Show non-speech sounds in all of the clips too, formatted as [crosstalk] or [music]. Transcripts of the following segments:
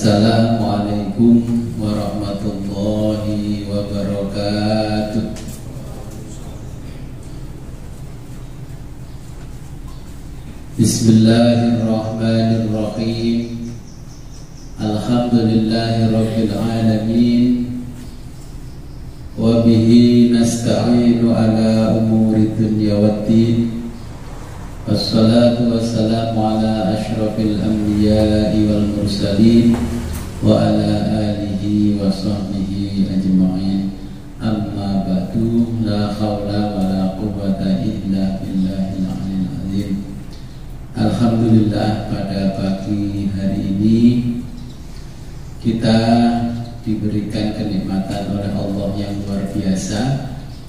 Assalamualaikum warahmatullahi wabarakatuh. Bismillahirrahmanirrahim. Alhamdulillahi rabbil alamin Wabihi nasta'inu ala umuri dunya waddin Anbiya'i wal mursalin Wa ala alihi wa sahbihi ajma'in. Amma ba'du la khawla wa la quwwata illa billahil alil azim. Alhamdulillah pada pagi hari ini Kita diberikan kenikmatan oleh Allah yang luar biasa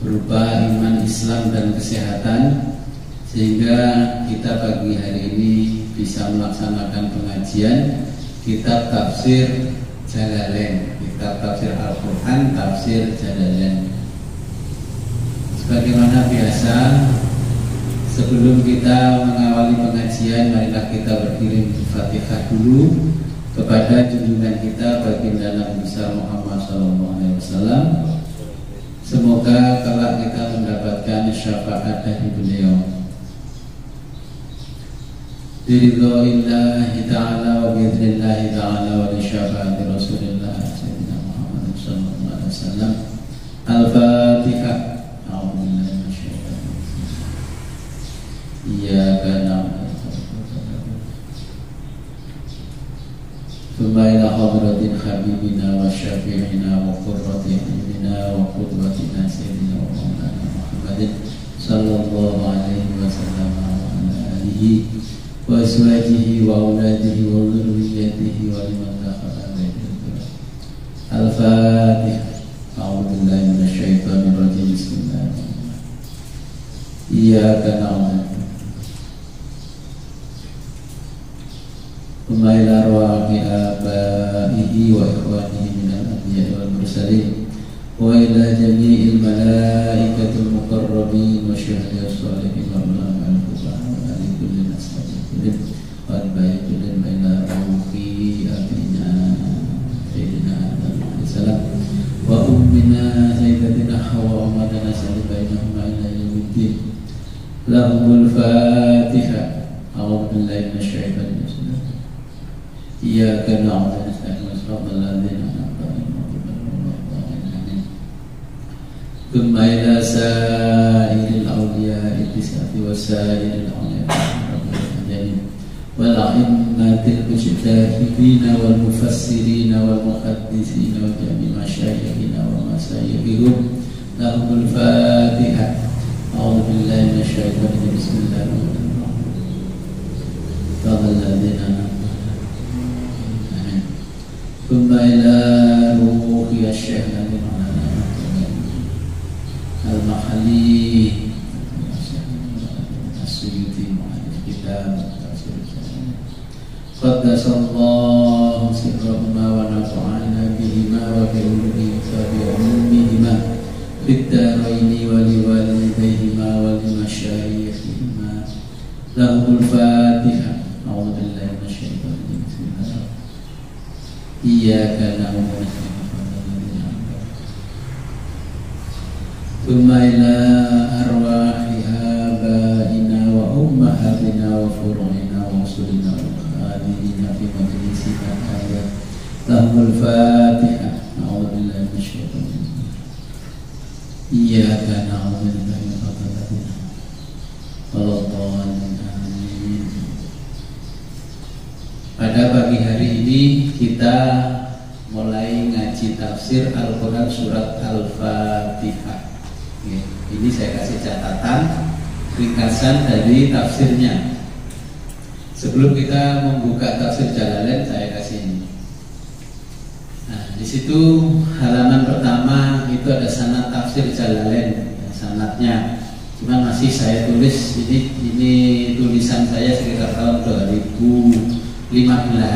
berupa iman Islam dan kesehatan sehingga kita pagi hari ini bisa melaksanakan pengajian kitab tafsir Jalalain kitab tafsir Al-Quran tafsir Jalalain sebagaimana biasa sebelum kita mengawali pengajian marilah kita berdiri Fatihah dulu kepada junjungan kita baginda Nabi besar Muhammad SAW. Semoga kelak kita mendapatkan syafaat dari beliau. برضا الله تعالى وبإذن الله تعالى ولشفاعة رسول الله سيدنا محمد صلى الله عليه وسلم. الفاتحة. أعوذ بالله من الشيطان الرجيم. إياك نعبد. ثم إلى حضرة حبيبنا وشفيعنا وقرة عيننا وقدوة سيدنا ومولانا محمد صلى الله عليه وسلم وعلى آله وأزواجه وأولاده وذريته ولمن دخل بيته الفاتحة. أعوذ بالله من الشيطان الرجيم. بسم الله الرحمن الرحيم. إياك نعبد. ثم إلى أرواح آبائه وإخوانه من الأنبياء والمرسلين. وإلى جميع الملائكة المقربين والشهداء الصالحين والعلماء الدين. لهم الفاتحة. أعوذ بالله من الشيطان الرجيم. إياك نعبد ونستعين. صراط الذين أنعمت عليهم ثم إلى سائر الأولياء التسعة وسائر العلماء والأئمة المجتهدين والمفسرين والمحدثين وجميع مشايخنا ومسايخهم لهم الفاتحة. أعوذ بالله من الشيطان بسم الله الرحمن الرحيم الذين ثم إلى روح الشيخ المحلي السيوطي مؤلف كتاب قدس الله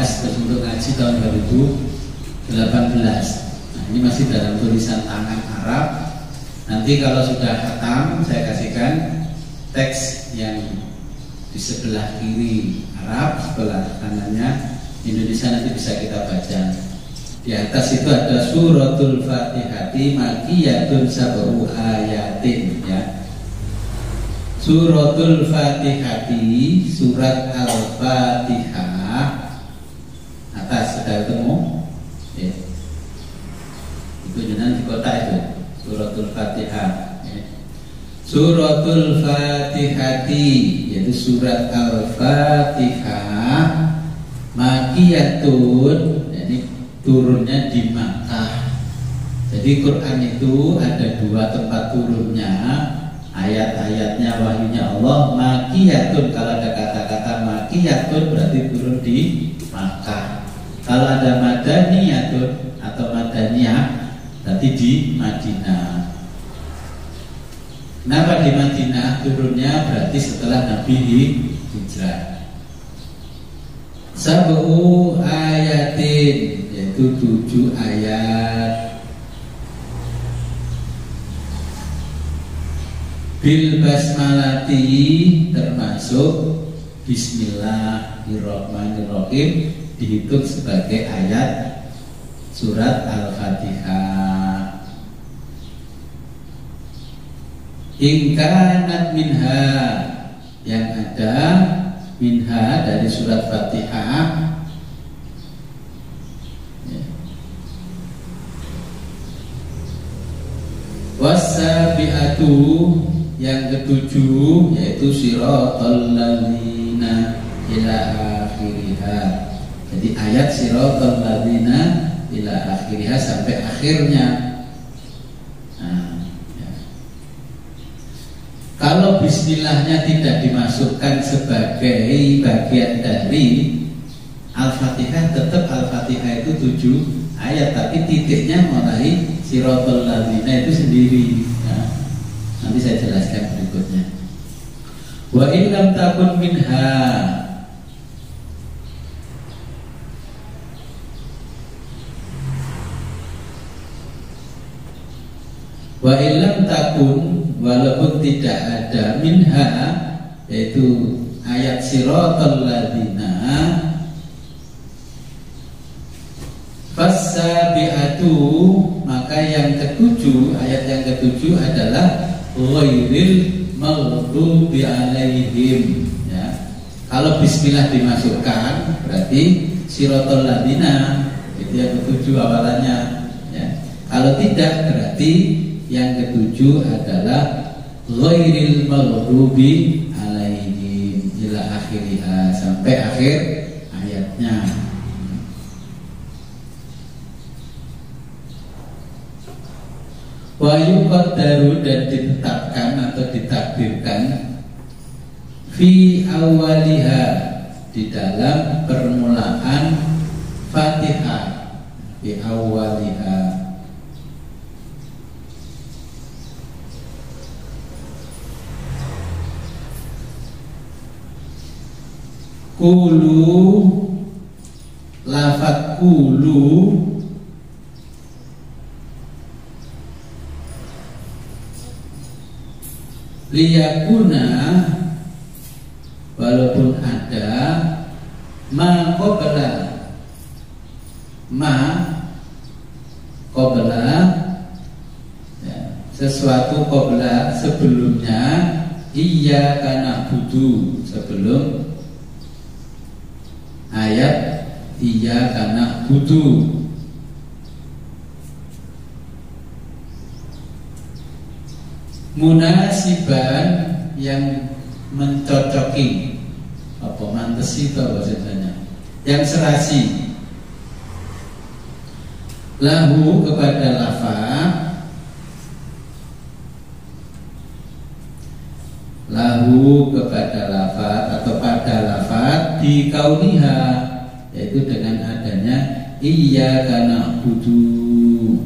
terus untuk ngaji tahun 2018 nah ini masih dalam tulisan tangan Arab. Nanti kalau sudah khatam saya kasihkan teks yang di sebelah kiri Arab sebelah kanannya. Indonesia nanti bisa kita baca. Di atas itu ada suratul fatihati makiyatun sabu ayatin ya. Suratul fatihati surat al-fatihah atas sudah ketemu ya. itu jangan di kota itu suratul fatihah ya. Suratul fatihati yaitu surat al-fatihah makiyatun turunnya di Makkah. Jadi Quran itu ada dua tempat turunnya ayat-ayatnya wahyunya Allah makiyatun kalau ada kata-kata makiyatun berarti turun di Makkah. Kalau ada madaniyatun atau madaniyah berarti di Madinah. Kenapa di Madinah turunnya berarti setelah Nabi hijrah. Sabu ayatin itu tujuh ayat Bil basmalati termasuk Bismillahirrahmanirrahim dihitung sebagai ayat surat Al-Fatihah. Ingkanat minha yang ada minha dari surat Fatihah Wasabiatu yang ketujuh yaitu siratal ladzina ila akhiriha. Jadi ayat siratal ladzina ila akhiriha sampai akhirnya. Nah, ya. Kalau bismillahnya tidak dimasukkan sebagai bagian dari Al-Fatihah tetap Al-Fatihah itu tujuh ayat tapi titiknya mulai sirotol ladina itu sendiri ya. nanti saya jelaskan berikutnya wa illam takun minha wa illam takun walaupun tidak ada minha yaitu ayat sirotol ladina Fasabi'atu maka yang ketujuh ayat yang ketujuh adalah ghairil maghdubi alaihim ya. Kalau bismillah dimasukkan berarti siratal ladina itu yang ketujuh awalannya ya. Kalau tidak berarti yang ketujuh adalah ghairil maghdubi alaihim. Ila akhiriha sampai akhir ayatnya. Wayu qaddaru dan ditetapkan atau ditakdirkan Fi awaliha Di dalam permulaan Fatihah. Fi awaliha Kulu Lafat kulu. Liyakuna walaupun ada ma qabla. Ma qabla ya, sesuatu qabla sebelumnya iya karena budu sebelum ayat iya karena budu munasiban yang mencocoki. Apa mantes itu sebenarnya yang serasi. Lahu kepada lafaz lahu kepada lafaz atau pada lafaz di kauniha yaitu dengan adanya iya karena butuh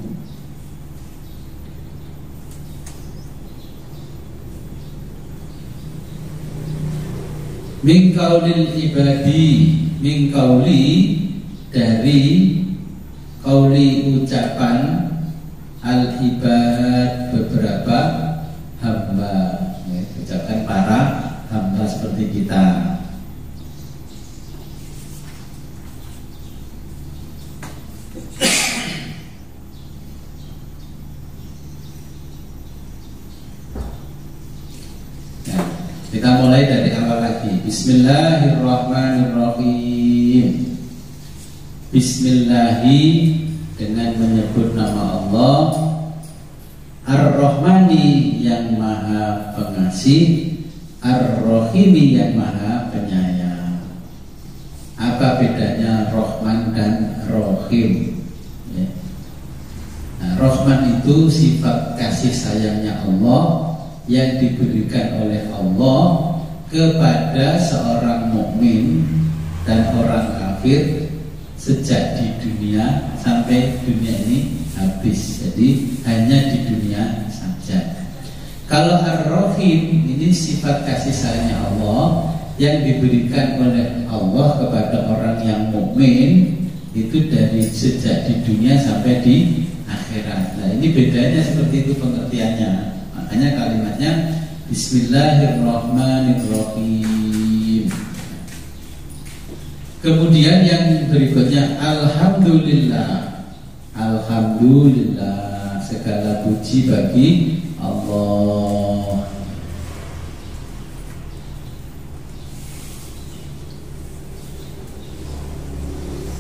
min kaulil ibadi min dari kauli ucapan al ibad beberapa hamba para hamba seperti kita. Ya, kita mulai dari awal lagi. Bismillahirrahmanirrahim. Bismillahi dengan menyebut nama Allah Ar-Rahmani yang Maha Pengasih Ar-Rahimi yang maha penyayang Apa bedanya Rahman dan Rahim ya. nah, Rahman itu sifat kasih sayangnya Allah yang diberikan oleh Allah kepada seorang mukmin dan orang kafir sejak di dunia sampai dunia ini habis. Jadi hanya di dunia. Kalau Ar-Rahim ini sifat kasih sayangnya Allah yang diberikan oleh Allah kepada orang yang mukmin itu dari sejak di dunia sampai di akhirat. Nah, ini bedanya seperti itu pengertiannya. Makanya kalimatnya Bismillahirrahmanirrahim. Kemudian yang berikutnya Alhamdulillah Alhamdulillah Segala puji bagi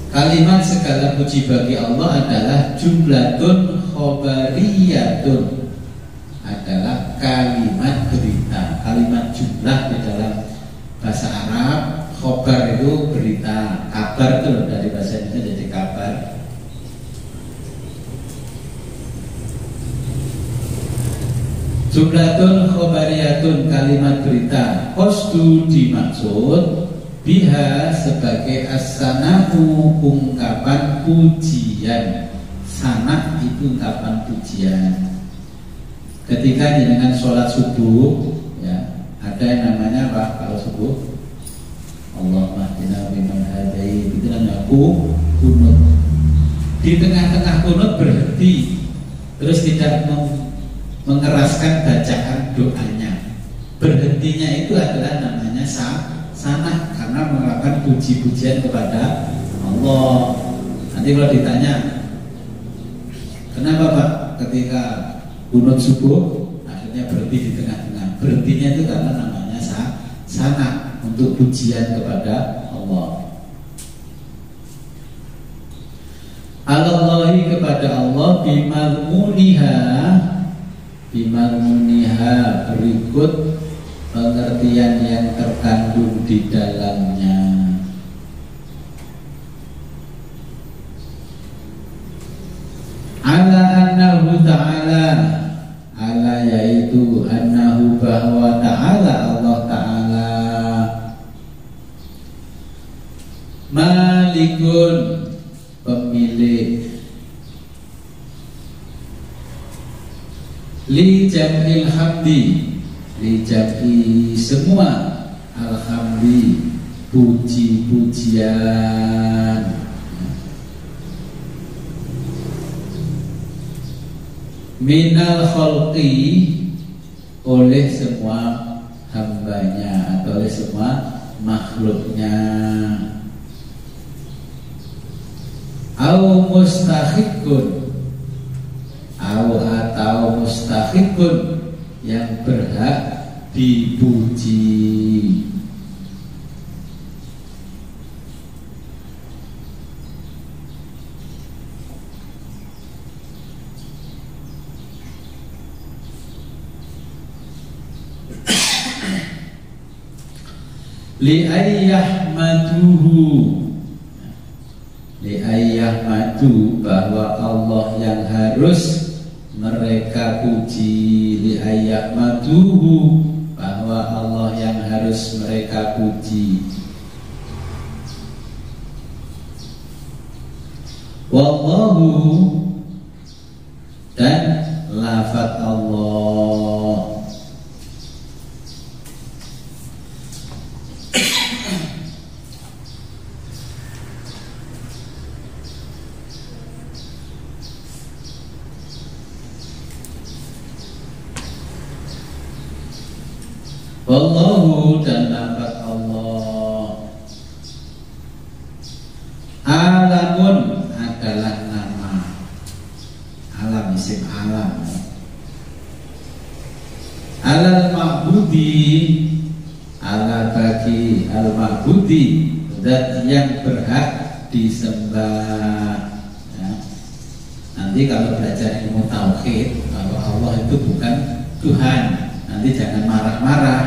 Kalimat segala puji bagi Allah adalah jumlatun khobariyatun adalah kalimat berita, kalimat jumlah di dalam bahasa Arab. Khobar itu berita, kabar itu dari bahasa Indonesia jadi kabar. Jumlatun khobariyatun kalimat berita. Kostu dimaksud Biha sebagai asanahu ungkapan pujian. Sanak itu ungkapan pujian. Ketika dengan sholat subuh ya ada yang namanya apa kalau subuh Allah mahdina biman hadai itu aku kunut. Di tengah-tengah kunut berhenti terus tidak mengeraskan bacaan doanya. Berhentinya itu adalah namanya sah sana karena melakukan puji-pujian kepada Allah. Nanti kalau ditanya kenapa Pak ketika kunut subuh akhirnya berhenti di tengah-tengah? Berhentinya itu karena namanya sah, sana untuk pujian kepada Allah. Allahi kepada Allah bimalmuniha bimalmuniha berikut pengertian yang terkandung di dalamnya. Ala annahu ta'ala Ala yaitu annahu bahwa ta'ala Allah ta'ala Malikun pemilik Li jam'il hamdi. Li jam'i semua. Alhamdi Puji-pujian. Minal kholqi oleh semua hambanya. Atau oleh semua makhluknya. Au mustahikun au atau mustahikun yang berhak dipuji. Li ayyahmaduhu. Li ayyahmadu bahwa Allah yang harus mereka puji li ayyahmaduhu bahwa Allah yang harus mereka puji. Wallahu dan lafat Allah Wallahu dan lafaz Allah. Alamun adalah nama. Alam isim alam. Alal ma'budi bagi al-ma'budi zat yang berhak disembah. Ya. nanti kalau belajar ilmu tauhid kalau Allah itu bukan Tuhan nanti jangan marah-marah.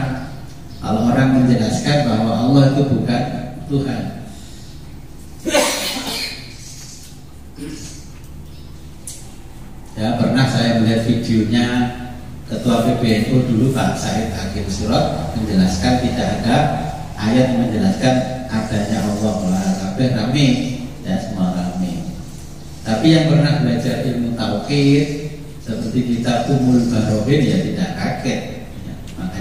Kalau orang menjelaskan bahwa Allah itu bukan Tuhan. Ya pernah saya melihat videonya Ketua PBNU dulu Pak Said Hakim Surat menjelaskan tidak ada ayat menjelaskan adanya Allah. Lah kabeh rame. Ya semua rame. Tapi yang pernah belajar ilmu tauhid seperti kita umul barohin ya tidak kaget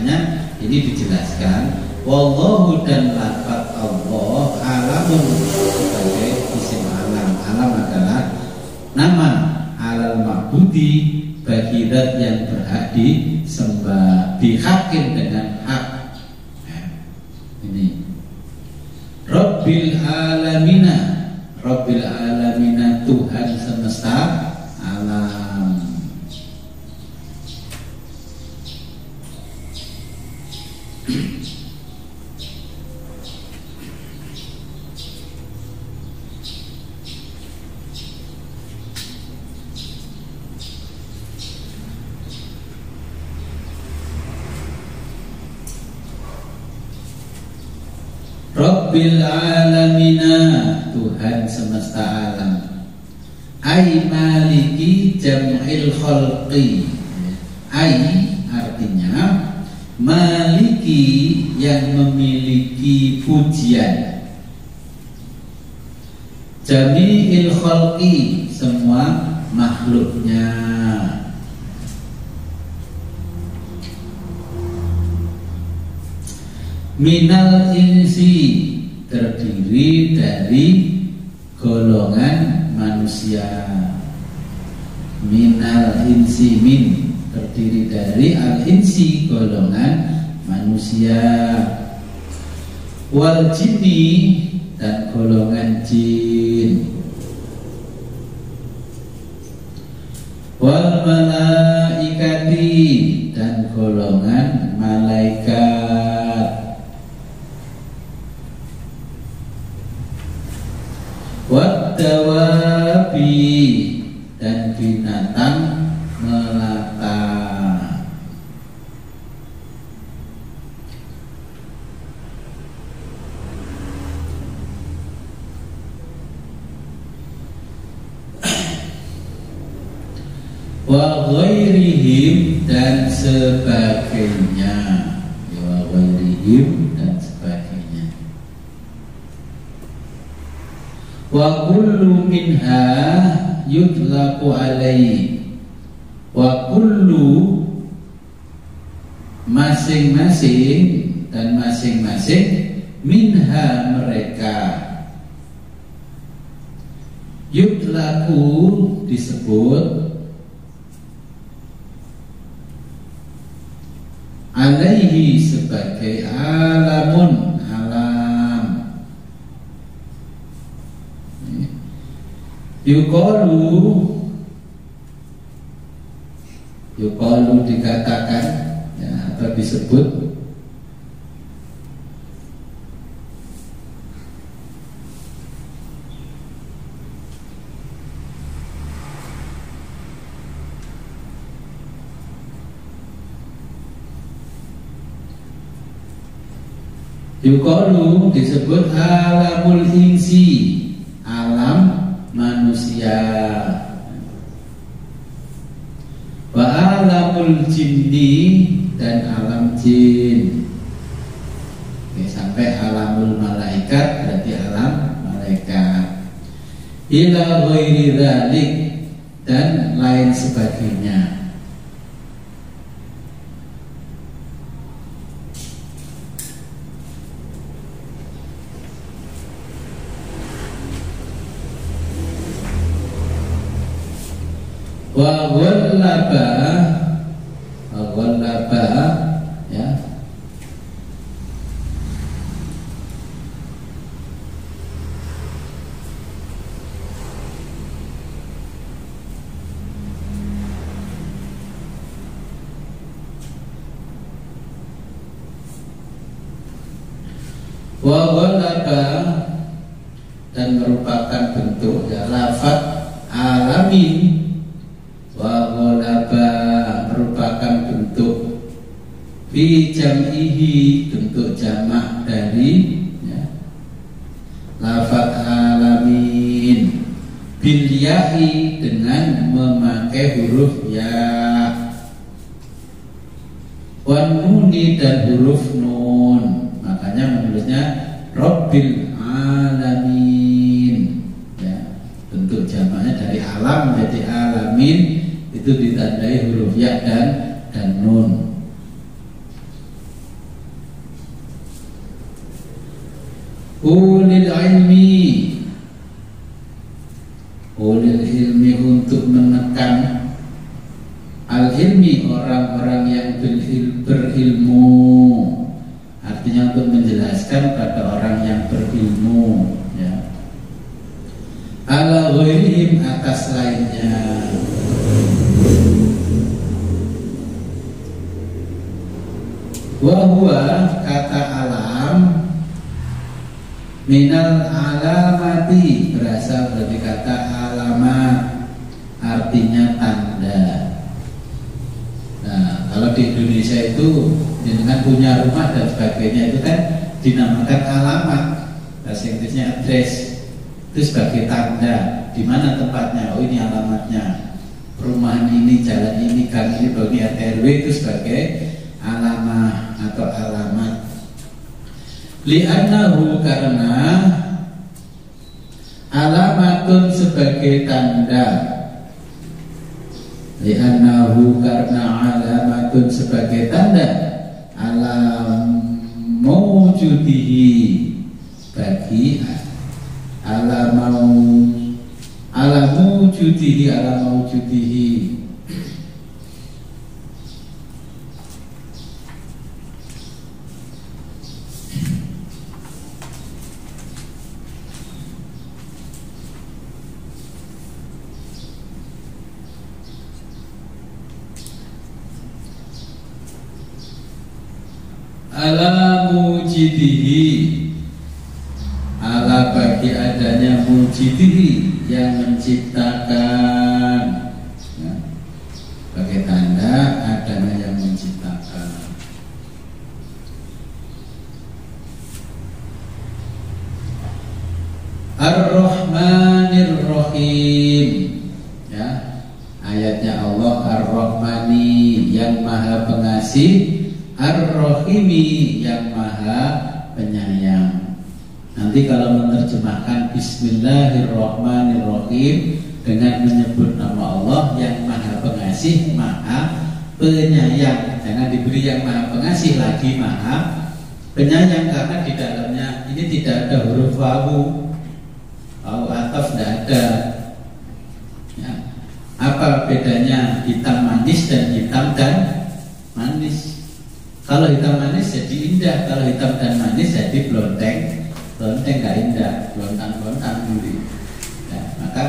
ya, makanya ini dijelaskan wallahu dan lafaz Allah alamun. Sebagai isim alam. Alam adalah nama alal ma'budi bagi yang berhak disembah dihakim dengan hak ya, ini Rabbil alamina Rabbil alamina Tuhan semesta alam Rabbil alamina Tuhan semesta alam Ai maliki jam'il khalqi Ai artinya Maliki yang memiliki pujian Jami'il khalqi Semua makhluknya Minal insi terdiri dari golongan manusia. Minal insi min terdiri dari al insi golongan manusia. Wal jinni dan golongan jin wal malaikati dan golongan malaikat wadawabi dan binatang melata wa ghairihim dan sebagainya. Wa ghairihim dan wa kullu minha yutlaqu alaihi. Wa kullu masing-masing dan masing-masing minha mereka. Yutlaku disebut alaihi sebagai alamun Yukalu Yukalu dikatakan ya, Atau disebut Yukalu disebut alamul insi Alam manusia. Wa alamul jinni dan alam jin. Oke, sampai alamul malaikat berarti alam malaikat. Ila dan lain sebagainya wa ghallaba ya wa dan merupakan bentuk ya lafat alamin wa merupakan bentuk fi jam'ihi bentuk jamak dari ya, lafat alamin bil ya'i dengan memakai huruf ya wan nuni dan huruf nun makanya menulisnya Robbil alamin ya bentuk jamaknya dari alam jadi alamin itu ditandai huruf ya dan dan nun ulil ilmi ulil ilmi untuk menekan al ilmi orang-orang yang berilmu. Artinya untuk menjelaskan pada orang yang berilmu ya. Ala ghairihim atas lainnya. Wahwa kata alam Minal alamati berasal dari kata alamat artinya tanda. Nah, kalau di Indonesia itu dengan punya rumah dan sebagainya itu kan dinamakan alamat bahasa Inggrisnya address. Itu sebagai tanda di mana tempatnya? Oh ini alamatnya. Perumahan ini jalan ini gang ini bagi RW itu sebagai alamat atau alamat li'annahu karena alamatun sebagai tanda. Li'annahu karena alamatun sebagai tanda. Alam mawjudihi bagi alam mau alam mawjudihi alam mawjudihi ala mujidihi. Ala bagi adanya mujidihi yang menciptakan ya, sebagai tanda adanya yang menciptakan Ar-Rahmanir Rahim ya ayatnya Allah Ar-Rahmani yang Maha Pengasih Ar-Rahimi yang maha penyayang Nanti kalau menerjemahkan Bismillahirrahmanirrahim. Dengan menyebut nama Allah yang maha pengasih, maha penyayang. Jangan diberi yang maha pengasih lagi maha penyayang Karena di dalamnya ini tidak ada huruf wawu ataf tidak ada ya. Apa bedanya hitam manis dan hitam dan manis kalau hitam manis jadi indah, kalau hitam dan manis jadi blonteng. Blonteng gak indah, blontang-blontang dulu. Ya, maka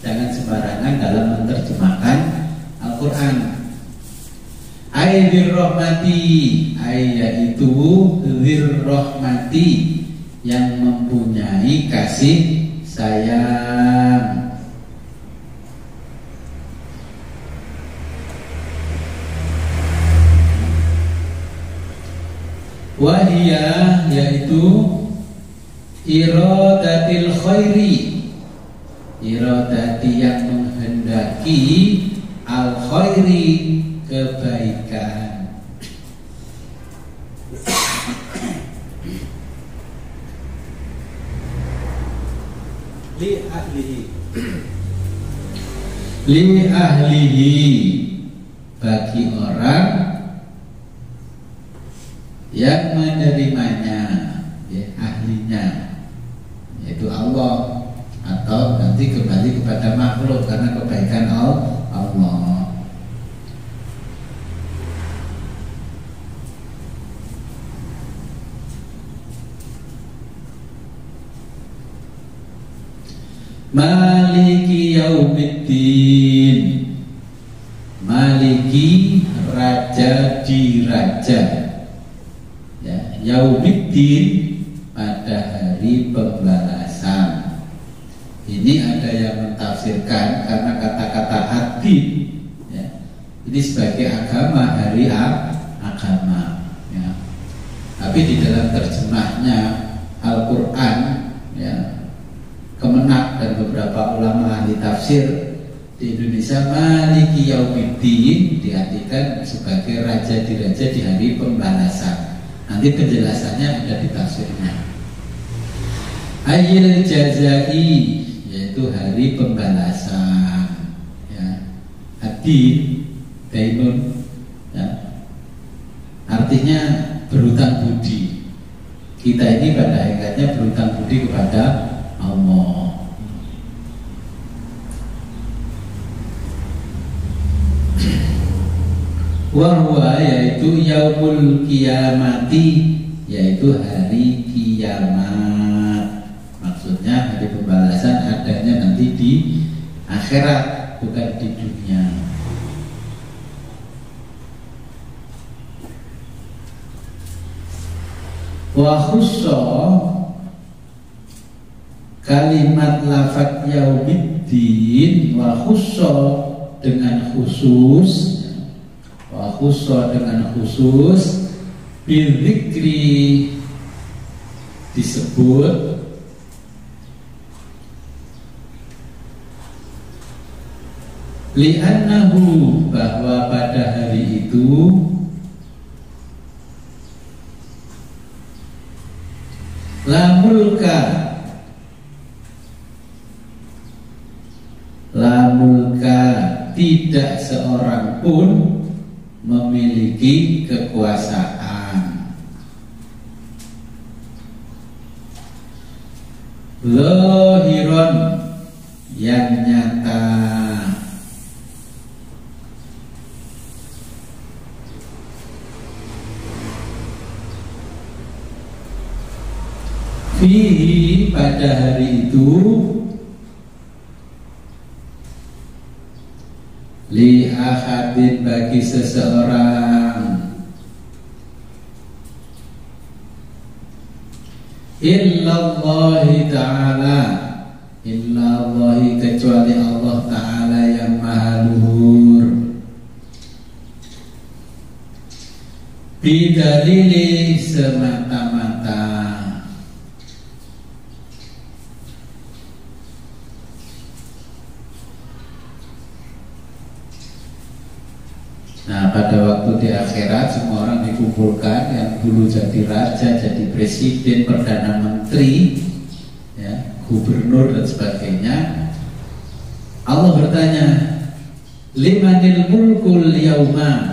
jangan sembarangan dalam menerjemahkan Al-Quran. Ayat rahmati, ayat itu rahmati yang mempunyai kasih sayang. Wahia yaitu Irodatil khairi Irodati yang menghendaki Al khairi Li ahlihi Bagi orang yang menerimanya ya, ahlinya yaitu Allah atau nanti kembali kepada makhluk karena kebaikan Allah Maliki yaumiddin Maliki raja di raja yaumiddin ada yang mentafsirkan karena kata-kata hati ya, ini sebagai agama hari agama ya. tapi di dalam terjemahnya Al-Quran ya, Kemenak dan beberapa ulama ahli tafsir di Indonesia Maliki Yaumiddin diartikan sebagai raja di raja di hari pembalasan. Nanti penjelasannya ada di tafsirnya. Ayil jazai yaitu hari pembalasan. Ya Dainun ya. Artinya berhutang budi Kita ini pada hakikatnya berhutang budi kepada Allah Wahwa yaumul kiamati Yaitu hari kiamat Maksudnya hari pembalasan adanya nanti di akhirat bukan di dunia. Wa kalimat lafat yaumiddin wa dengan khusus wa dengan khusus bidzikri disebut Li'annahu bahwa pada hari itu Lamulka Lamulka tidak seorang pun memiliki kekuasaan. Lohiron yang nyata. Fihi pada hari itu li ahadin bagi seseorang. Illallahi ta'ala. Illallahi kecuali Allah ta'ala yang maha luhur. Bidalili semata-mata Nah pada waktu di akhirat semua orang dikumpulkan yang dulu jadi raja, jadi presiden, perdana menteri, ya, gubernur dan sebagainya. Allah bertanya, limanil mulkul yauma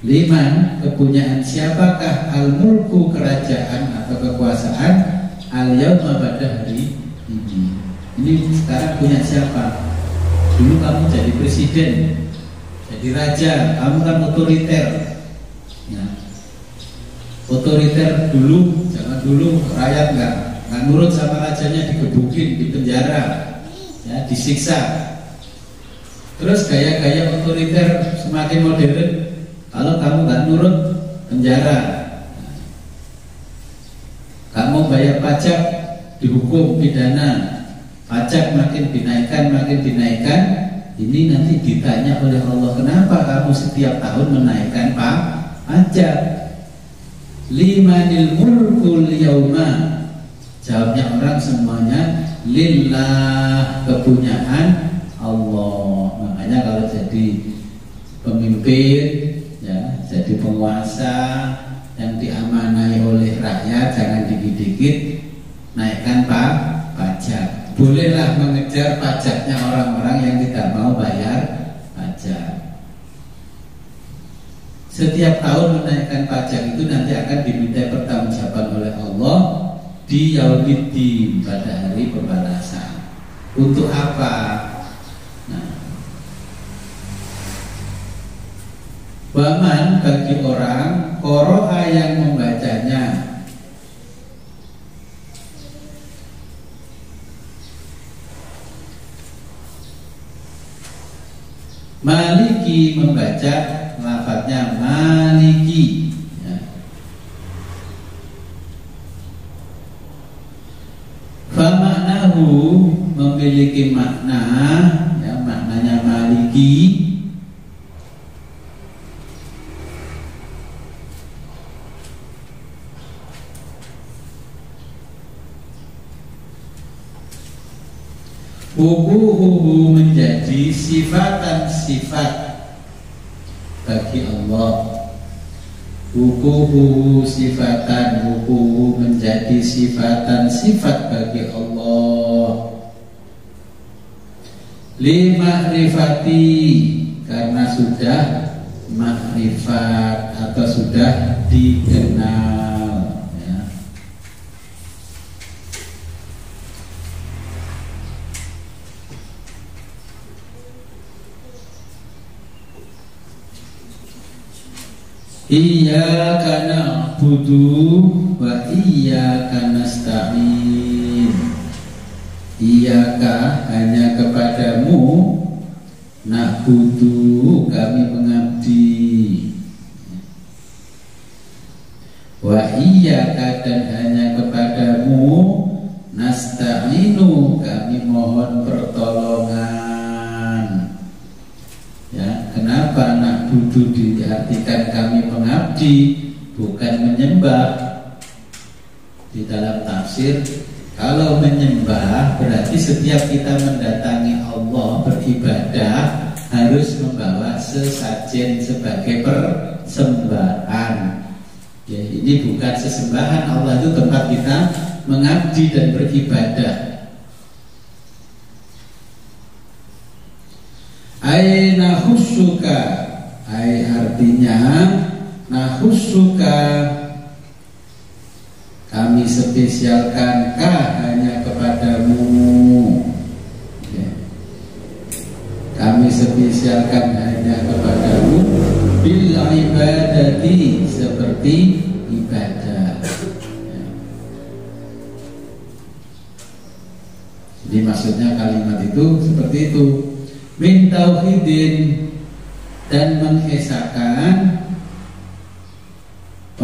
Liman kepunyaan siapakah al mulku kerajaan atau kekuasaan al yauma pada hari ini. Ini sekarang punya siapa? Dulu kamu jadi presiden, jadi raja, kamu kan otoriter. Otoriter dulu, jangan dulu rakyat nggak nggak nurut sama rajanya digebukin, di penjara, ya, disiksa. Terus gaya-gaya otoriter semakin modern. Kalau kamu nggak nurut, penjara. Kamu bayar pajak, dihukum pidana. Pajak makin dinaikkan, makin dinaikkan, ini nanti ditanya oleh Allah kenapa kamu setiap tahun menaikkan pajak limanil mulkul yauma. Jawabnya orang semuanya lillah kepunyaan Allah. Makanya kalau jadi pemimpin ya jadi penguasa yang diamanai oleh rakyat jangan dikit-dikit naikkan pak pajak. Bolehlah mengejar pajaknya orang-orang yang tidak mau bayar pajak. Setiap tahun menaikkan pajak itu nanti akan diminta pertanggungjawaban oleh Allah di Yaumiddin pada hari pembalasan. Untuk apa? Nah, Waman bagi orang koroha yang membacanya Maliki membaca lafadznya Maliki ya. Famaknahu memiliki makna ya maknanya maliki. Wukuhuhu menjadi sifatan sifat bagi Allah. Wukuhuhu sifatan Wukuhu menjadi sifatan sifat bagi Allah Lima rifati Karena sudah makrifat Atau sudah dikenal Iya karena budu wa iya karena stain Iyaka hanya kepadamu Nak budu kami mengabdi Wa iya dan hanya kepadamu Nasta'inu kami mohon pertolongan. Ya, kenapa nak budu diartikan kami mengabdi bukan menyembah? Di dalam tafsir kalau menyembah berarti setiap kita mendatangi Allah beribadah harus membawa sesajen sebagai persembahan. Ya, ini bukan sesembahan Allah itu tempat kita mengabdi dan beribadah. Aina husuka Ai artinya Nahusuka Kami spesialkankah hanya kepadamu ya. Kami spesialkan hanya kepadamu Bil ibadati Seperti ibadah ya. Jadi maksudnya kalimat itu seperti itu min tauhidin dan mengesahkan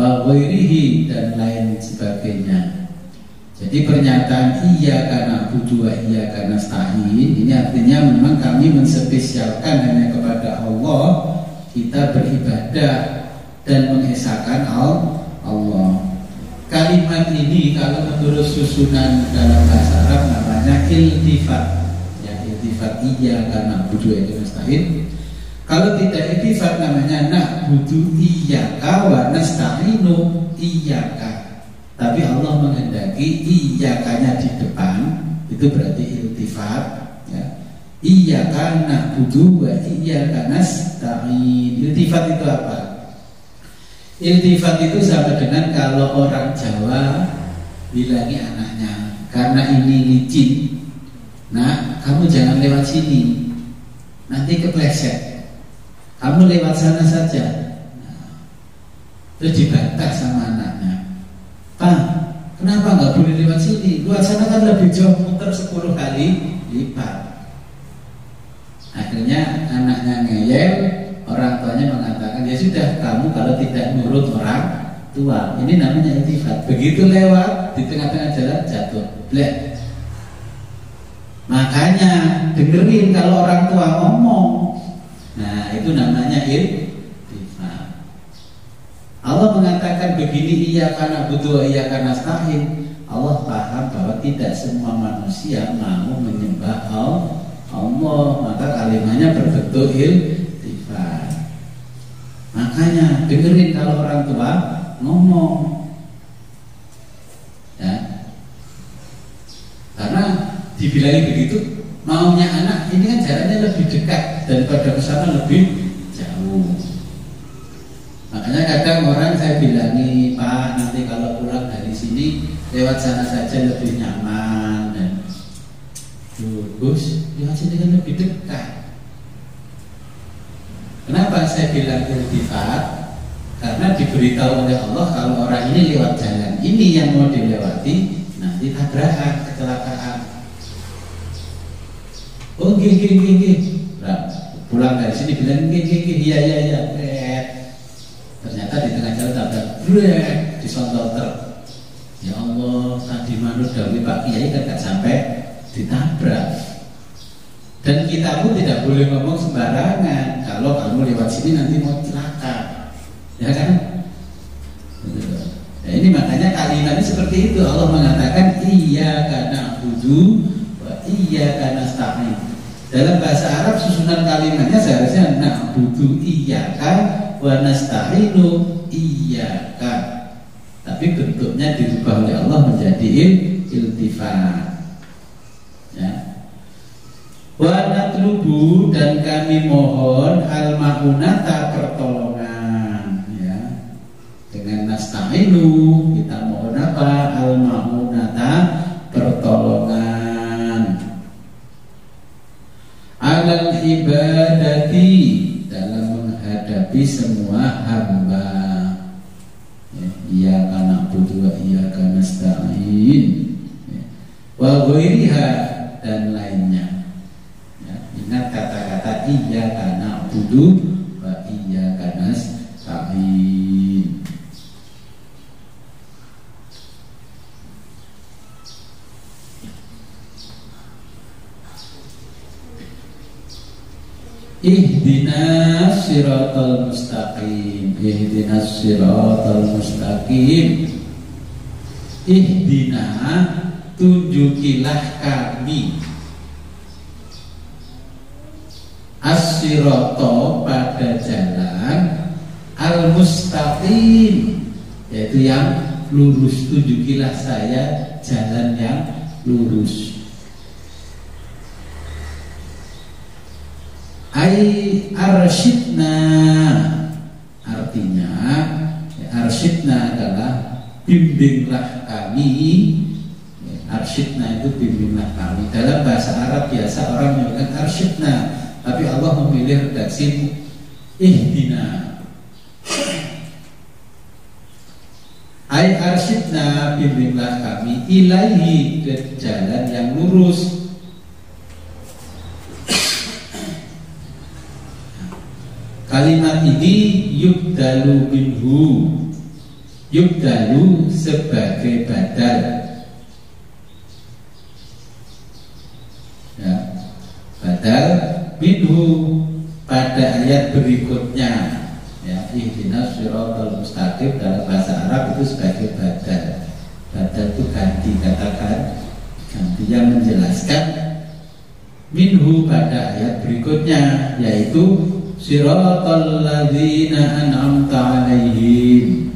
Bawairihi dan lain sebagainya. Jadi pernyataan iya karena budu iya karena stain Ini artinya memang kami menspesialkan hanya kepada Allah Kita beribadah dan mengesahkan Allah. Kalimat ini kalau menurut susunan dalam bahasa Arab namanya iltifat. Iltifat iya karena budu itu nasta'in kalau tidak iltifat namanya nak budu iya kawa nasta'inu iya tapi Allah menghendaki iya kanya di depan itu berarti iltifat ya. iya karena budu wa iya karena nasta'in iltifat itu apa iltifat itu sama dengan kalau orang Jawa bilangi anaknya karena ini licin Nah, kamu jangan lewat sini. Nanti kepleset. Kamu lewat sana saja. Terus dibantah sama anaknya. Pak, kenapa nggak boleh lewat sini? Lewat sana kan lebih jauh muter 10 kali lipat. Akhirnya anaknya ngeyel, orang tuanya mengatakan ya sudah kamu kalau tidak nurut orang tua, ini namanya intifat. Begitu lewat di tengah-tengah jalan jatuh, bleh Makanya dengerin kalau orang tua ngomong. Nah, itu namanya iltifat. Allah mengatakan begini iya karena butuh iya karena sahih. Allah paham bahwa tidak semua manusia mau menyembah Allah, maka kalimatnya berbentuk iltifat. Makanya dengerin kalau orang tua ngomong. dibilangi begitu maunya anak ini kan jaraknya lebih dekat daripada ke sana lebih jauh. Makanya kadang orang saya bilangi pak nanti kalau pulang dari sini lewat sana saja lebih nyaman. Dan bagus lewat sini kan lebih dekat. Kenapa saya bilang iltifat karena diberitahu oleh Allah kalau orang ini lewat jalan ini yang mau dilewati nanti tabrakan kecelakaan Oh gih gih gih pulang dari sini bilang gih gih gih iya iya iya. Ternyata di tengah jalan tabrak, brek disontok truk. Ya Allah, tadi manut Dawi Pak Kiai kan gak sampai ditabrak. Dan kita pun tidak boleh ngomong sembarangan. Kalau kamu lewat sini nanti mau celaka, ya kan? Nah, ini makanya kalimat ini seperti itu. Allah mengatakan iya karena budu, iya karena stain. Dalam bahasa Arab susunan kalimatnya seharusnya nak budu iya kan, wa nasta'inu iya kan. Tapi bentuknya dirubah oleh Allah menjadi iltifat. Ya, Wa natlubu dan kami mohon al maunata pertolongan ya. Dengan nasta'inu kita mohon apa? Al pertolongan. Alal ibadati dalam menghadapi semua hamba. Ya, karena butuh wa karena nasta'in. Ya. Wa ghairiha dan lainnya Ingat kata-kata iya karena budu wa iya karena sa'in. Ihdinas siratal mustaqim Ihdinas siratal mustaqim. Ihdina tunjukilah kami. Asyiroto pada jalan al mustaqim yaitu yang lurus. Tunjukilah saya jalan yang lurus ai arsyidna artinya ya, arsyidna adalah bimbinglah kami ya, arsyidna itu bimbinglah kami dalam bahasa Arab biasa orang menyebutkan arsyidna tapi Allah memilih redaksi ihdina. Ay arsyidna bimbinglah kami ilahi ke jalan yang lurus. Kalimat ini yubdalu minhu. Yubdalu sebagai badal. Ya, Badal minhu pada ayat berikutnya. Ya ihdinas siratal mustaqim. Dalam bahasa Arab itu sebagai badal. Badal itu ganti katakan ganti yang menjelaskan minhu pada ayat berikutnya yaitu siratal ladzina an'amta alaihim.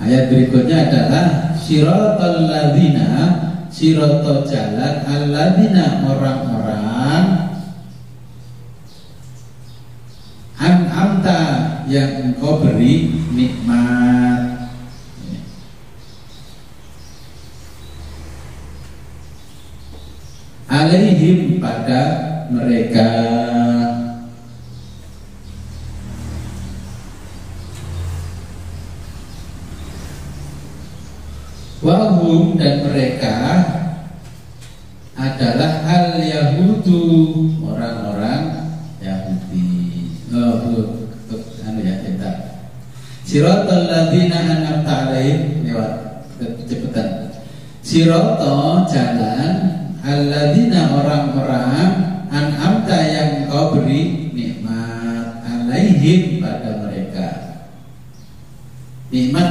Ayat berikutnya adalah siratal ladzina siratal jalan alladzina orang-orang. An'amta yang engkau beri nikmat. Alaihim pada mereka Wahum dan mereka adalah al-Yahudu orang-orang Oh, anu ya kita. Siratal ladzina an'amta alaihim lewat cepetan. Sirata jalan alladzina orang-orang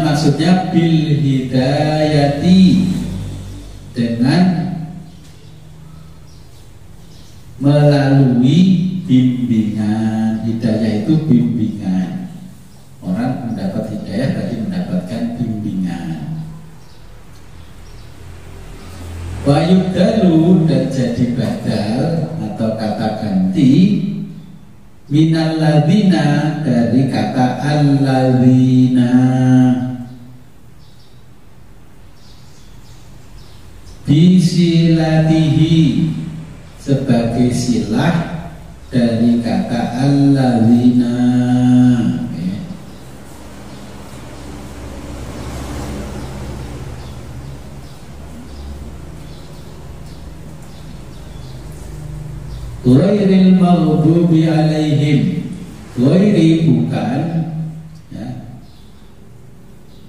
maksudnya bil hidayati dengan melalui bimbingan. Hidayah itu bimbingan. Orang mendapat hidayah berarti mendapatkan bimbingan. Wayub dalu dan jadi badal atau kata ganti minal ladina dari kata alladzina bisilatihi sebagai silah dari kata alladzina. Ghairil maghdubi alaihim. Ghairi bukan ya.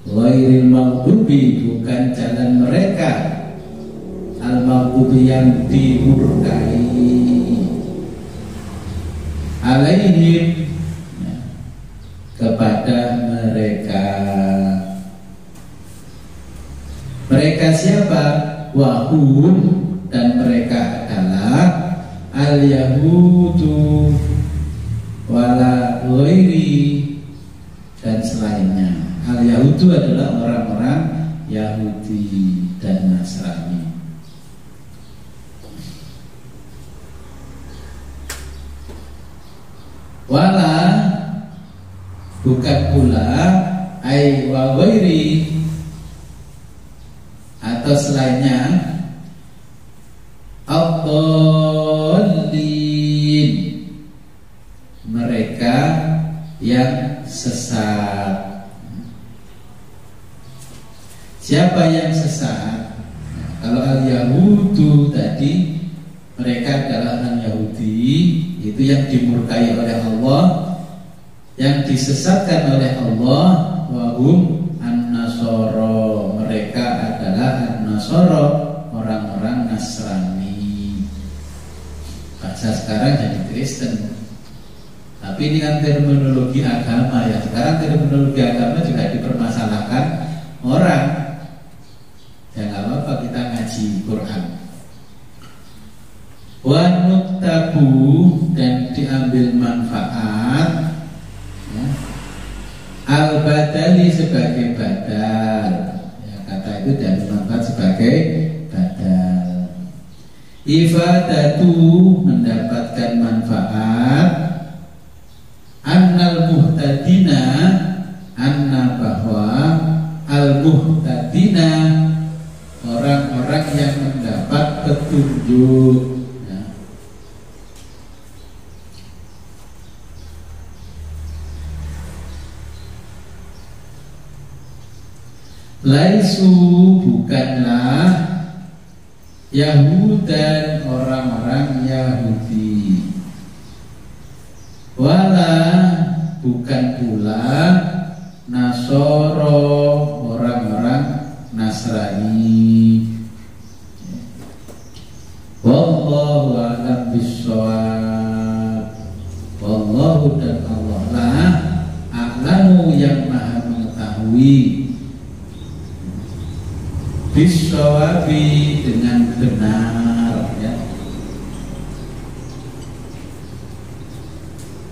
Ghairil maghdubi bukan jalan mereka Al maghdubi yang dimurkai. Alaihim ya, kepada mereka. Mereka siapa? Wahum dan mereka adalah al yahudu wala ghairi dan selainnya. Al yahudu adalah orang-orang Yahudi dan Nasrani wala bukan pula ai wa atau selainnya Abdallin mereka yang sesat. Siapa yang sesat? Kalau al-Yahudu tadi mereka adalah orang Yahudi itu yang dimurkai oleh Allah yang disesatkan oleh Allah wahum an-nasoro mereka adalah an-nasoro orang-orang Nasrani. Bahasa sekarang jadi Kristen. Tapi ini kan terminologi agama ya. Sekarang terminologi agama juga dipermasalahkan orang. Ya nggak apa-apa kita ngaji Quran Wanuktabu dan diambil manfaat ya. al badali sebagai badal. Ya, kata itu diambil manfaat sebagai badal. Ifadatu mendapatkan manfaat. Annal muhtadina anna bahwa al muhtadina orang-orang yang mendapat petunjuk Laisu bukanlah Yahudan orang-orang Yahudi. Wala bukan pula Nasoro orang-orang Nasrani. Wallahu a'lam bishawab Wallahu dan Allah lah A'lamu yang maha mengetahui bisawabi dengan benar ya.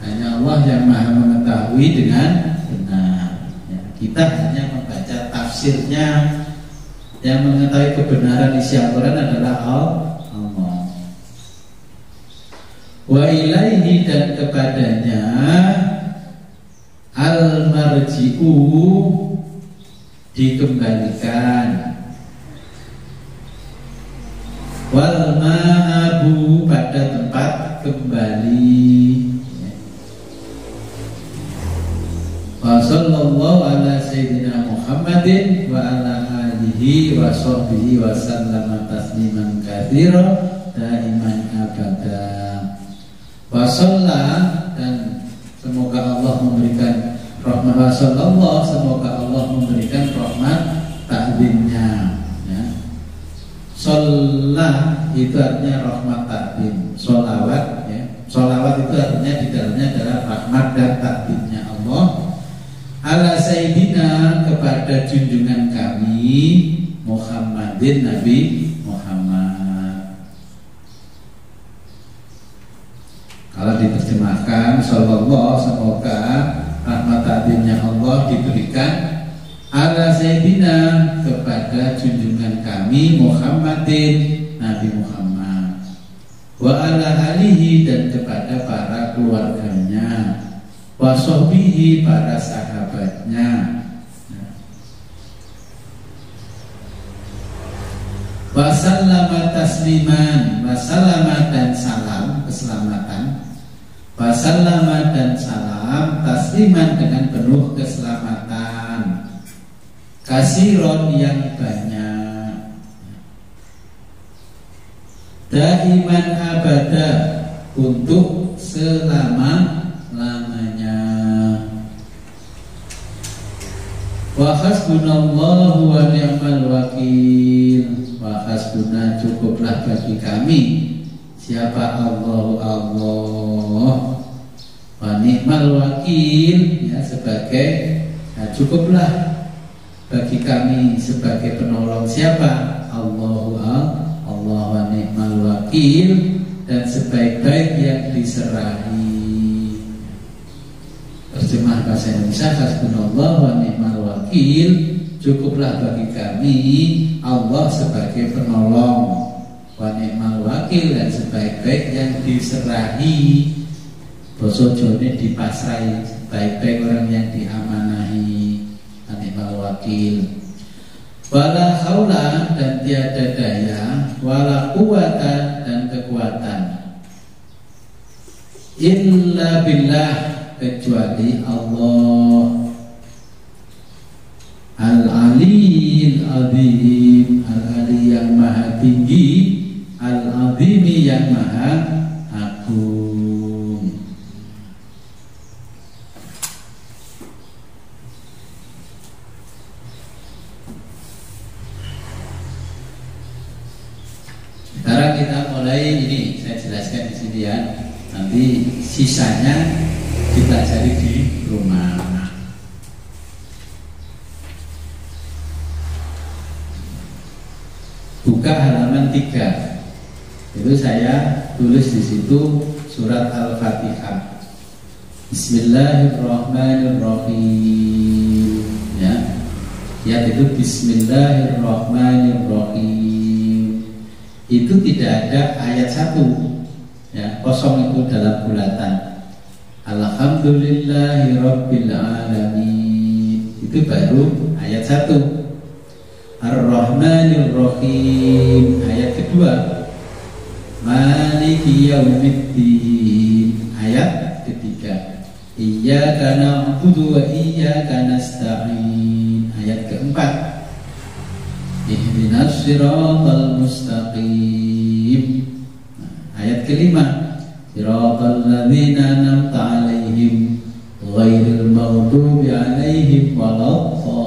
Hanya Allah yang maha mengetahui dengan benar ya. Kita hanya membaca tafsirnya Yang mengetahui kebenaran isi Al-Quran adalah Allah Wa ilaihi dan kepadanya Al-marji'u dikembalikan wal ma'abu pada tempat kembali. Wa sallallahu ala sayyidina Muhammadin wa ala alihi wa sahbihi wa sallama tasliman katsira daiman abada. Wa dan semoga Allah memberikan rahmat. Wa sallallahu semoga Allah memberikan rahmat taklimnya Sholat itu artinya rahmat takdim. Sholawat ya. Sholawat itu artinya di dalamnya adalah rahmat dan takdimnya Allah. Ala Sayyidina kepada junjungan kami Muhammadin Nabi Muhammad. Kalau diterjemahkan Sallallahu semoga rahmat takdimnya Allah diberikan ala sayyidina kepada junjungan kami Muhammadin Nabi Muhammad. Wa ala alihi dan kepada para keluarganya. Wa sohbihi para sahabatnya. Wasallama tasliman Wasallama dan salam Keselamatan. Wasallama dan salam Tasliman dengan penuh keselamatan kasiron yang banyak. Daiman abada untuk selama lamanya wa hasbunallahu wa ni'mal wakil. Wa hasbuna cukuplah bagi kami. Siapa Allah Allah. Wa ni'mal wakil. Ya sebagai nah, cukuplah bagi kami sebagai penolong siapa? Allahu Allah wa ni'mal wakil dan sebaik-baik yang diserahi. Terjemah bahasa Indonesia hasbunallah wa ni'mal wakil cukuplah bagi kami Allah sebagai penolong. Wa ni'mal wakil dan sebaik-baik yang diserahi. Boso jone dipasrai baik-baik orang yang diamanahi wakil wala haula dan tiada daya wala kuwata dan kekuatan. Illa billah kecuali Allah. Al-Ali Al-Azim Al-Ali yang maha tinggi Al-Azimi yang maha agung Sekarang kita mulai ini saya jelaskan di sini ya. Nanti sisanya kita cari di rumah. Buka 3 Itu saya tulis di situ surat Al-Fatihah. Bismillahirrahmanirrahim. Ya. Ya itu Bismillahirrahmanirrahim. Itu tidak ada ayat satu. Ya, kosong itu dalam bulatan. Alhamdulillahirrabbilalamin Itu baru ayat satu Ar-Rahmanir Rahim Ayat kedua. Maliki Yaumiddin. Ayat ketiga. Iyyaka na'budu wa iyyaka nasta'in. Ayat keempat. Ihdinas siratal mustaqim. Ayat kelima. Siratal ladzina an'amta 'alaihim ghairil maghdubi 'alaihim waladdallin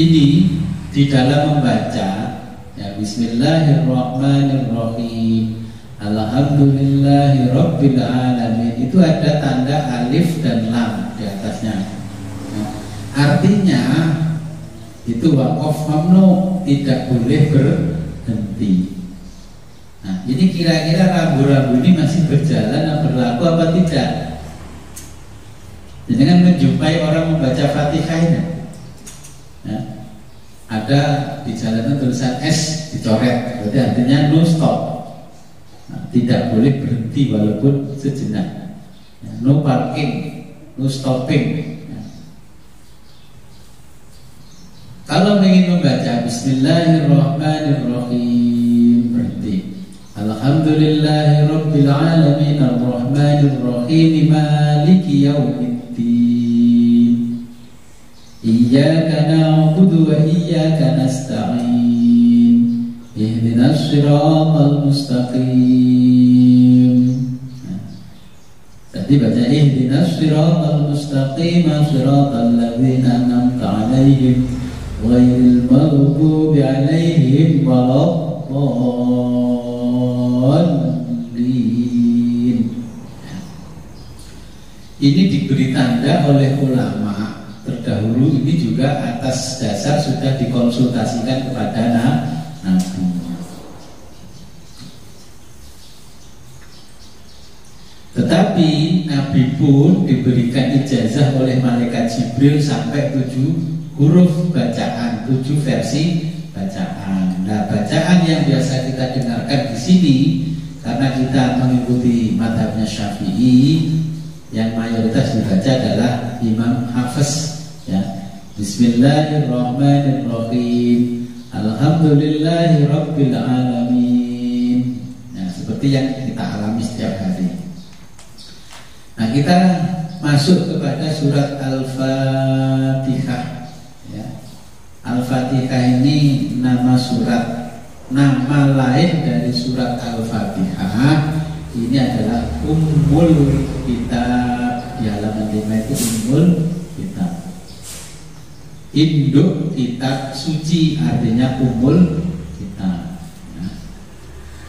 ini di dalam membaca ya Bismillahirrahmanirrahim Alhamdulillahirabbil alamin itu ada tanda alif dan lam di atasnya. Ya. Artinya itu wakaf mamnu tidak boleh berhenti. Nah, ini kira-kira rambu-rambu ini masih berjalan atau berlaku apa tidak? Dengan menjumpai orang membaca Fatihah ini ya, ada di jalanan tulisan S dicoret berarti artinya no stop. Nah, tidak boleh berhenti walaupun sejenak. Ya, no parking no stopping. Ya. kalau ingin membaca Bismillahirrahmanirrahim. Berhenti. Alhamdulillahirrabbilalamin Ar-Rahmanirrahim Maliki yaumiddin إياك نعبد وإياك نستعين اهدنا الصراط المستقيم Tadi baca ihdinas siratal mustaqim siratal ladzina an'amta 'alaihim ghairil maghdubi 'alaihim waladdallin. Ini diberi tanda oleh ulama terdahulu ini juga atas dasar sudah dikonsultasikan kepada Nabi. Tetapi Nabi pun diberikan ijazah oleh malaikat Jibril sampai tujuh huruf bacaan, tujuh versi bacaan. Nah, bacaan yang biasa kita dengarkan di sini karena kita mengikuti madhabnya Syafi'i yang mayoritas dibaca adalah Imam Hafiz. Bismillahirrahmanirrahim. Alhamdulillahi Rabbil Alamin. Nah seperti yang kita alami setiap hari. Nah kita masuk kepada surat Al-Fatihah. Ya. Al-Fatihah ini nama surat Nama lain dari surat Al-Fatihah. Ini adalah ummul kitab. Di halaman 5 itu ummul kitab induk kitab suci artinya umul kitab ya.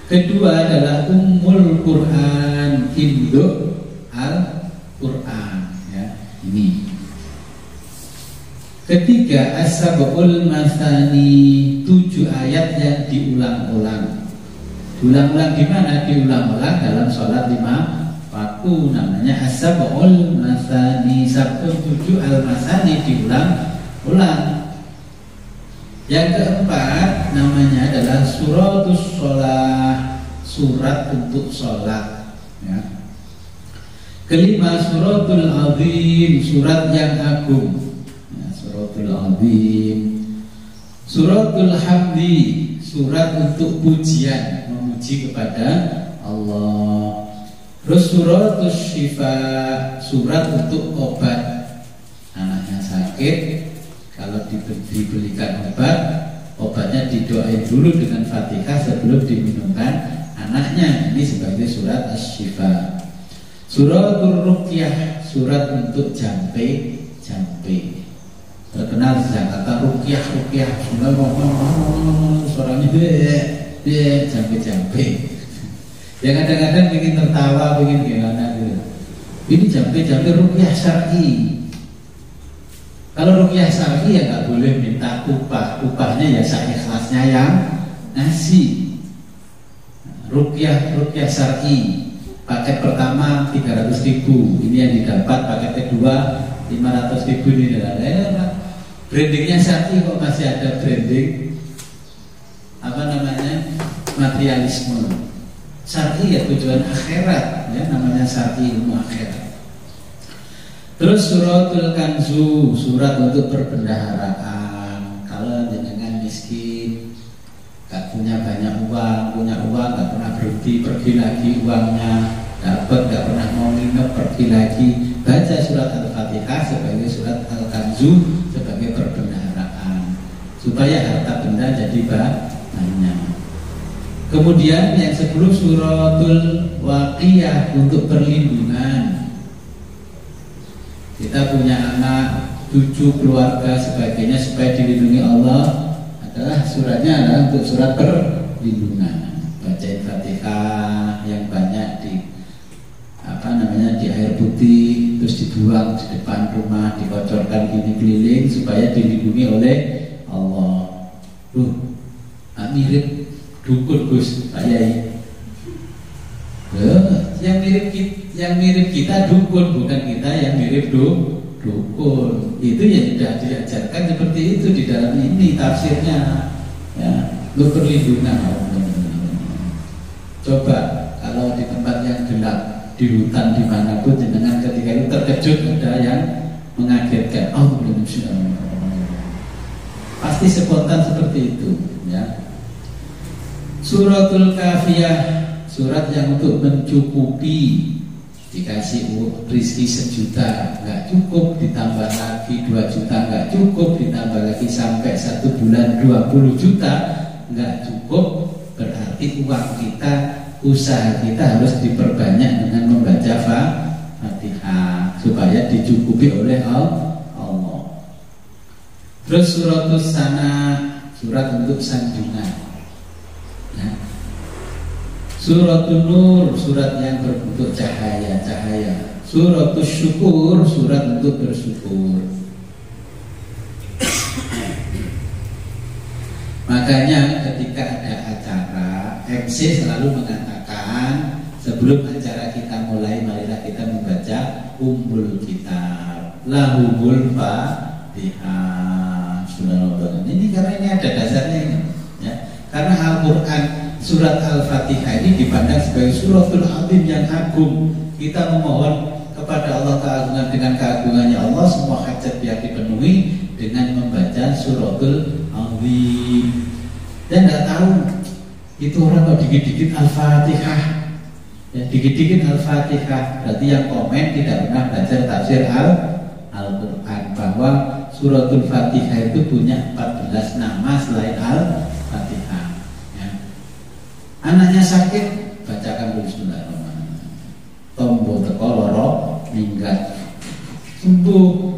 kedua adalah umul Quran. Induk al Quran ya ini. Ketiga asabul masani tujuh ayat yang diulang-ulang. Diulang-ulang di mana? Diulang-ulang dalam sholat lima waktu. Namanya asabul masani sabtu tujuh al masani diulang ulang. Yang keempat namanya adalah suratus sholat surat untuk sholat ya. kelima suratul azim surat yang agung. Ya, suratul azim. Suratul hamdi surat untuk pujian memuji kepada Allah. Terus surat syifa surat untuk obat. Anaknya sakit kalau dibelikan obat obatnya didoain dulu dengan fatihah sebelum diminumkan anaknya. Ini sebagai surat as-syifa surat rukyah surat untuk jampe jampe. Terkenal di Jakarta rukyah rukyah suaranya jampe jampe. [laughs] Ya kadang-kadang ingin tertawa, ingin gimana gitu. Ini jampi-jampi rukyah syar'i. Kalau rukyah syar'i ya nggak boleh minta upah, upahnya ya seikhlasnya yang nasi. Rukyah rukyah syar'i paket pertama 300 ribu. Ini yang didapat paket kedua 500 ribu ini. Adalah brandingnya syar'i kok masih ada branding? Apa namanya? Materialisme. Syar'i ya tujuan akhirat. Ya namanya syar'i ilmu akhirat. Terus suratul kanzu surat untuk perbendaharaan. Kalau jenengan miskin, gak punya banyak uang, punya uang gak pernah berhenti pergi lagi uangnya dapat gak pernah mau nginep pergi lagi baca surat al-fatihah sebagai surat al-kanzu sebagai perbendaharaan supaya harta benda jadi banyak. Kemudian yang sebelum suratul waqiyah untuk perlindungan. Kita punya anak, cucu, keluarga, sebagainya supaya dilindungi Allah adalah suratnya adalah untuk surat perlindungan. Bacain Fatihah yang banyak di apa namanya di air putih terus dibuang di depan rumah dikocorkan ini keliling supaya dilindungi oleh Allah. Tuh, mirip dukun Gus Pak Yai. yang mirip kita, yang mirip kita dukun bukan kita yang mirip du, dukun. Itu yang tidak diajarkan seperti itu di dalam ini tafsirnya. Ya, lu perlindungan Coba kalau di tempat yang gelap di hutan di mana pun dengan ketika itu terkejut ada yang mengagetkan. Oh, belum Pasti spontan seperti itu, ya. Suratul Kafiyah Surat yang untuk mencukupi Dikasih rizki sejuta nggak cukup Ditambah lagi dua juta nggak cukup Ditambah lagi sampai satu bulan 20 juta nggak cukup Berarti uang kita Usaha kita harus diperbanyak dengan membaca Fatihah Supaya dicukupi oleh Allah Terus suratul sana Surat untuk sanjungan. Suratul Nur surat yang berbentuk cahaya cahaya. Suratul Syukur surat untuk bersyukur. Makanya ketika ada acara MC selalu mengatakan sebelum acara kita mulai marilah kita membaca umbul kitab lahumul fatihah sudah ini karena ini ada dasarnya ini karena Al-Quran surat Al-Fatihah ini dipandang sebagai suratul azim yang agung. Kita memohon kepada Allah keagungan dengan keagungannya Allah semua hajat biar dipenuhi dengan membaca suratul azim. Dan tidak tahu itu orang kok dikit-dikit Al-Fatihah Ya, dikit-dikit Al-Fatihah Berarti yang komen tidak pernah belajar tafsir Al-Quran Bahwa suratul Fatihah itu punya 14 nama selain Al Anaknya sakit, bacakan dulu Bismillahirrahmanirrahim. Tombo teko loro minggat. Sembuh.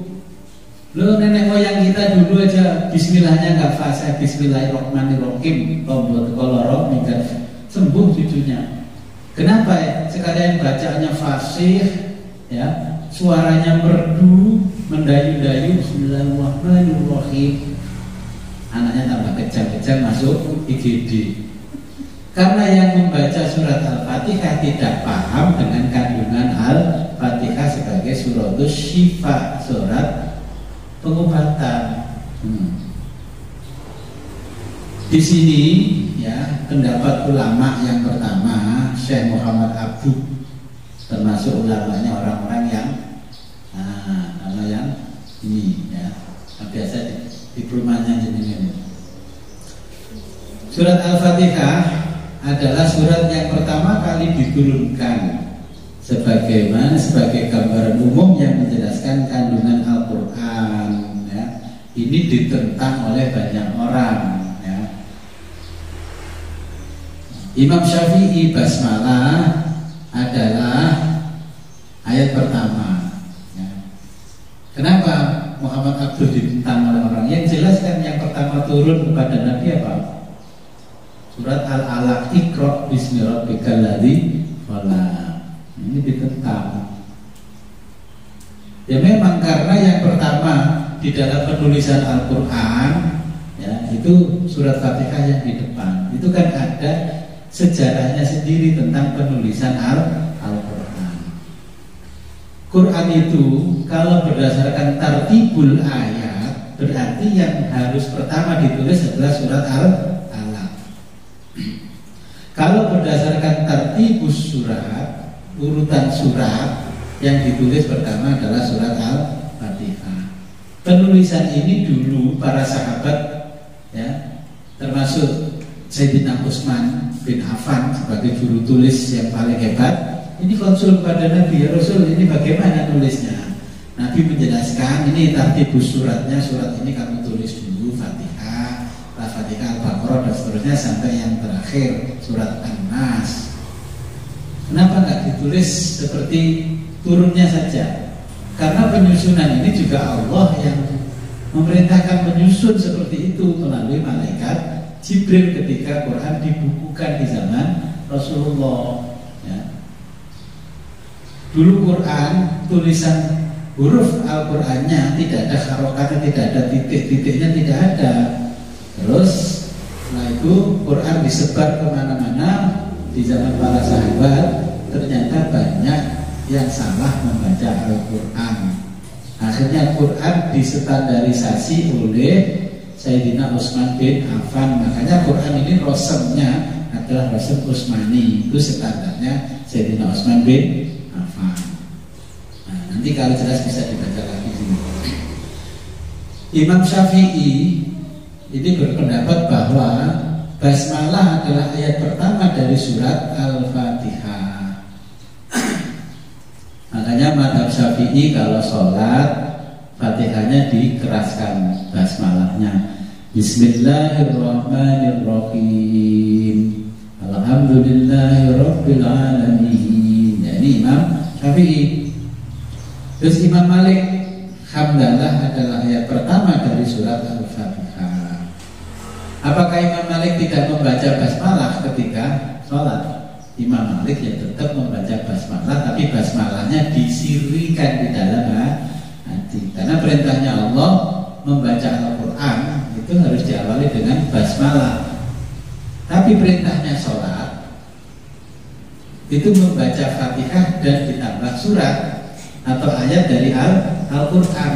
Lo nenek moyang kita dulu aja Bismillahnya nggak fase Bismillahirrohmanirrohim Tombol kolorok minggat sembuh cucunya Kenapa ya? Sekalian bacanya fasih ya Suaranya merdu Mendayu-dayu Bismillahirrahmanirrahim Anaknya tambah kejang-kejang masuk IGD Karena yang membaca surat Al-Fatihah tidak paham dengan kandungan Al-Fatihah sebagai surat syifa Surat pengobatan. Hmm. Di sini ya pendapat ulama yang pertama Syekh Muhammad Abu termasuk ulamanya orang-orang yang nah, nama yang ini ya biasa di, di perumahannya jenengan Surat Al-Fatihah adalah surat yang pertama kali diturunkan sebagaimana sebagai gambaran umum yang menjelaskan kandungan Al-Quran ya. ini ditentang oleh banyak orang ya. Imam Syafi'i basmalah adalah ayat pertama ya. kenapa Muhammad Abdul ditentang oleh orang yang jelaskan yang pertama turun kepada Nabi apa surat Al-Alaq Iqra bismi rabbikal ladzi ini ditentang. Ya memang karena yang pertama di dalam penulisan Al-Quran ya itu surat Fatihah yang di depan itu kan ada sejarahnya sendiri tentang penulisan Al-Quran. Quran itu kalau berdasarkan tartibul ayat berarti yang harus pertama ditulis adalah surat Al-Alaq. Kalau berdasarkan tartibus surat urutan surat yang ditulis pertama adalah surat Al-Fatihah. Penulisan ini dulu para sahabat ya termasuk Sayyidina Utsman bin Affan sebagai juru tulis yang paling hebat ini konsul kepada Nabi ya Rasul ini bagaimana nulisnya Nabi menjelaskan ini tartibus suratnya surat ini kamu tulis dulu Fatihah Al-Fatihah Al-Baqarah dan seterusnya sampai yang terakhir surat An-Nas Kenapa nggak ditulis seperti turunnya saja? Karena penyusunan ini juga Allah yang memerintahkan menyusun seperti itu melalui malaikat Jibril ketika Quran dibukukan di zaman Rasulullah. Ya. Dulu Quran tulisan huruf Al-Qur'annya tidak ada harokatnya, tidak ada titik-titiknya, tidak ada. Terus setelah itu Quran disebar ke mana-mana di zaman para sahabat ternyata banyak yang salah membaca Al-Quran. Akhirnya Quran distandarisasi oleh Sayyidina Utsman bin Affan. Makanya Quran ini rosemnya adalah rosem Utsmani. Itu standarnya Sayyidina Utsman bin Affan. Nah, nanti kalau jelas bisa dibaca lagi sini. Imam Syafi'i ini berpendapat bahwa Basmalah adalah ayat pertama dari surat Al-Fatihah. Makanya madhab syafi'i kalau sholat Fatihahnya dikeraskan basmalahnya. Bismillahirrahmanirrahim. Alhamdulillahirrahmanirrahim. Ya, ini Imam Syafi'i. Terus Imam Malik Hamdalah adalah ayat pertama dari surat Al-Fatihah. Apakah Imam Malik tidak membaca basmalah ketika sholat? Imam Malik ya tetap membaca basmalah, tapi basmalahnya disirikan di dalam hati. Karena perintahnya Allah membaca Al-Quran itu harus diawali dengan basmalah. Tapi perintahnya sholat itu membaca Fatihah dan ditambah surat atau ayat dari Al-Quran.